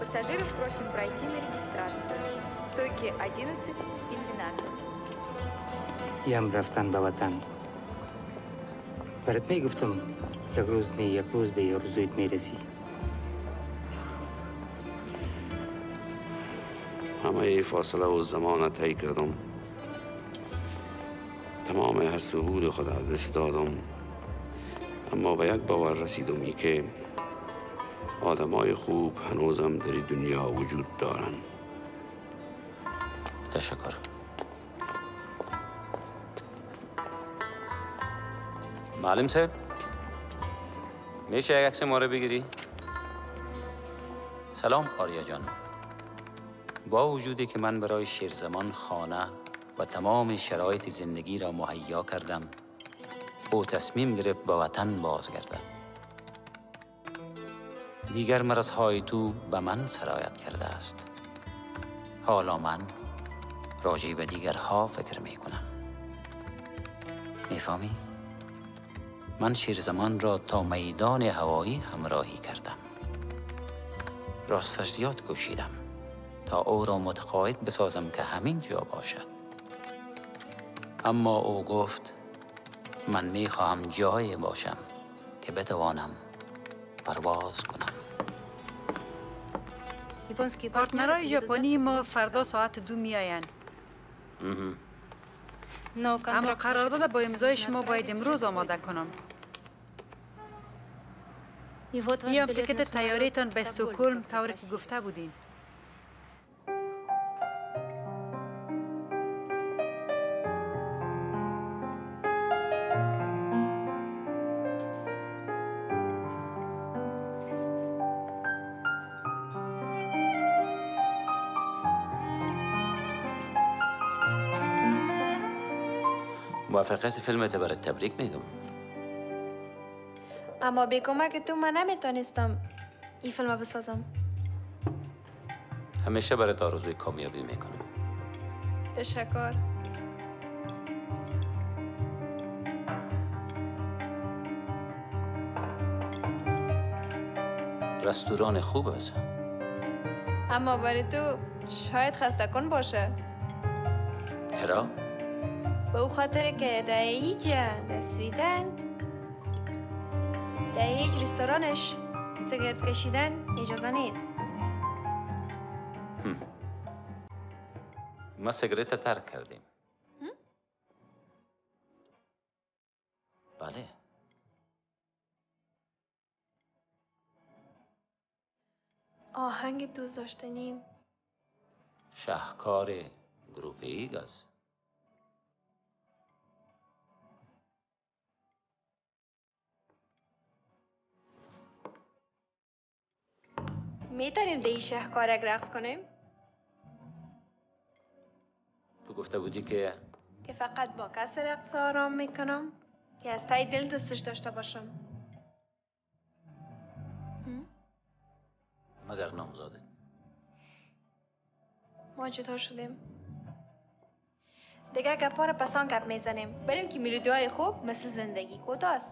Пассажиров просим пройти на регистрацию. Стойки 11 и 12. یم رفتن به وطن برات میگفتم یک روز نه یک روز به آرزویت میرسی همه فاصله و زمان را طی کردم تمام هست و بود خود از دست دادم اما به یک باور ای که آدمای خوب هنوزم در دنیا وجود دارن. تشکر. معلم صاحب میشه یک عکس ما رو بگیری؟ سلام آریا جان. با وجودی که من برای شیرزمان خانه و تمام شرایط زندگی را مهیا کردم او تصمیم گرفت به وطن بازگردد دیگر مرزهای تو به من سرایت کرده است حالا من راجع به دیگرها فکر می کنم می‌فهمی؟ من شیرزمان را تا میدان هوایی همراهی کردم راستش زیاد کوشیدم تا او را متقاعد بسازم که همین جا باشد اما او گفت من می خواهم جایی باشم که بتوانم پرواز کنم. پارتنرهای ژاپنی ما فردا ساعت دو میآیند. اما قرارداد با امضای شما باید امروز آماده کنم. بیام تکت تیاریتان به استوکلم طوری که گفته بودین. موفقیت فیلمت برای تبریک میگم. اما به کمک تو من نمی‌تونستم این فیلم بسازم. همیشه برای آرزوی کامیابی می‌کنم. تشکر. رستوران خوب است. اما برای تو شاید خسته کن باشه. چرا؟ به او خاطر که در هیچ در سویدن در هیچ رستورانش سیگارت کشیدن اجازه نیست. ما سیگارت ترک کردیم. بله. آهنگ دوست داشتنیم. شهکار گروپ ایگاز. می‌تونیم ده شهکارک رقص کنیم؟ تو گفته بودی که که فقط با کس رقص آرام می‌کنم که از تای دل دوستش داشته باشم. مگر نامزاده؟ ما چطور شدیم. دیگه گپا رو پسان گپ می‌زنیم. بریم که میلودی های خوب مثل زندگی کوتاست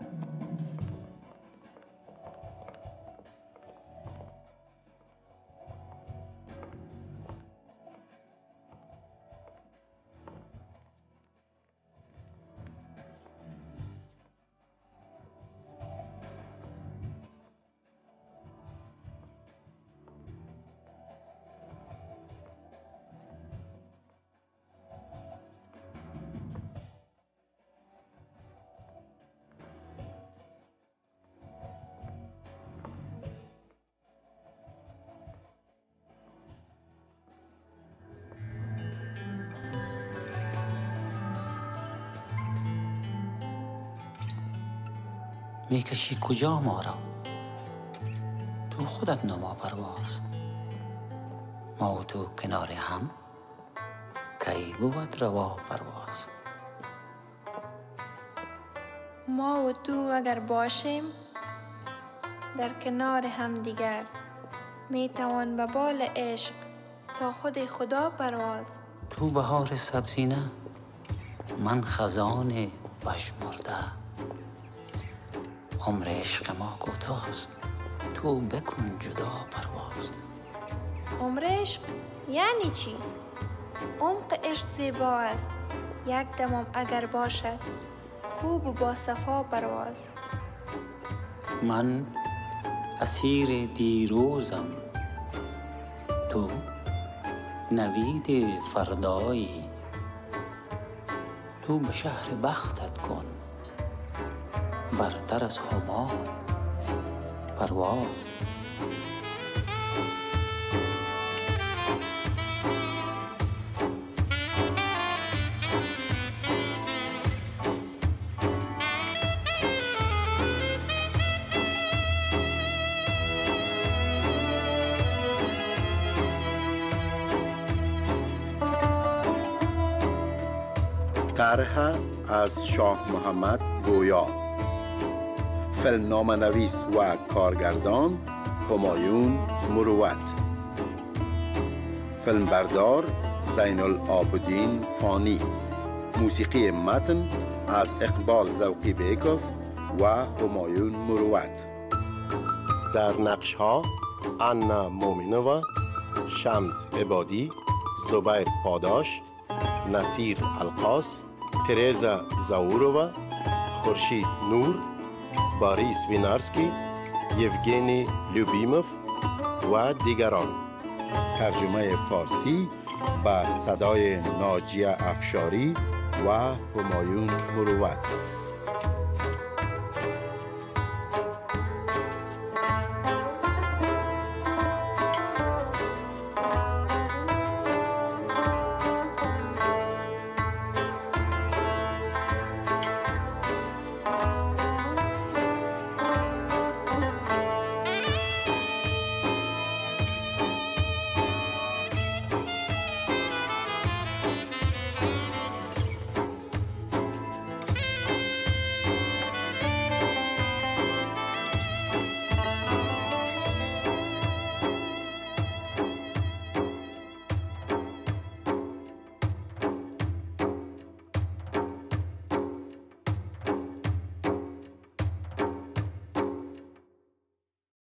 می‌کشی کجا ما را؟ تو خودت نما پرواز. ما و تو کنار هم کی بود روا پرواز؟ ما و تو اگر باشیم در کنار هم دیگر می توان به بال عشق تا خود خدا پرواز. تو بهار سبزی نه من خزان بشمرده. عمر عشق ما کوتاست. تو بکن جدا پرواز. عمر عشق یعنی چی؟ عمق عشق زیبا است. یک دمم اگر باشد خوب و با صفا پرواز. من اسیر دیروزم. تو نوید فردایی. تو به شهر بختت کن. برتر از هما پرواز. طرح از شاه محمد گویا. فیلمنامه نویس و کارگردان همایون مروت. فیلمبردار زین العابدین فانی. موسیقی متن از اقبال زوقی بیکوف و همایون مروت. در نقش ها انا مومینووا شمس عبادی زبیر پاداش نصیر القاس تریزا زاورووا خورشید نور باریس وینارسکی یوگینی لوبیموف و دیگران. ترجمه فارسی با صدای ناجیه افشاری و همایون مروت.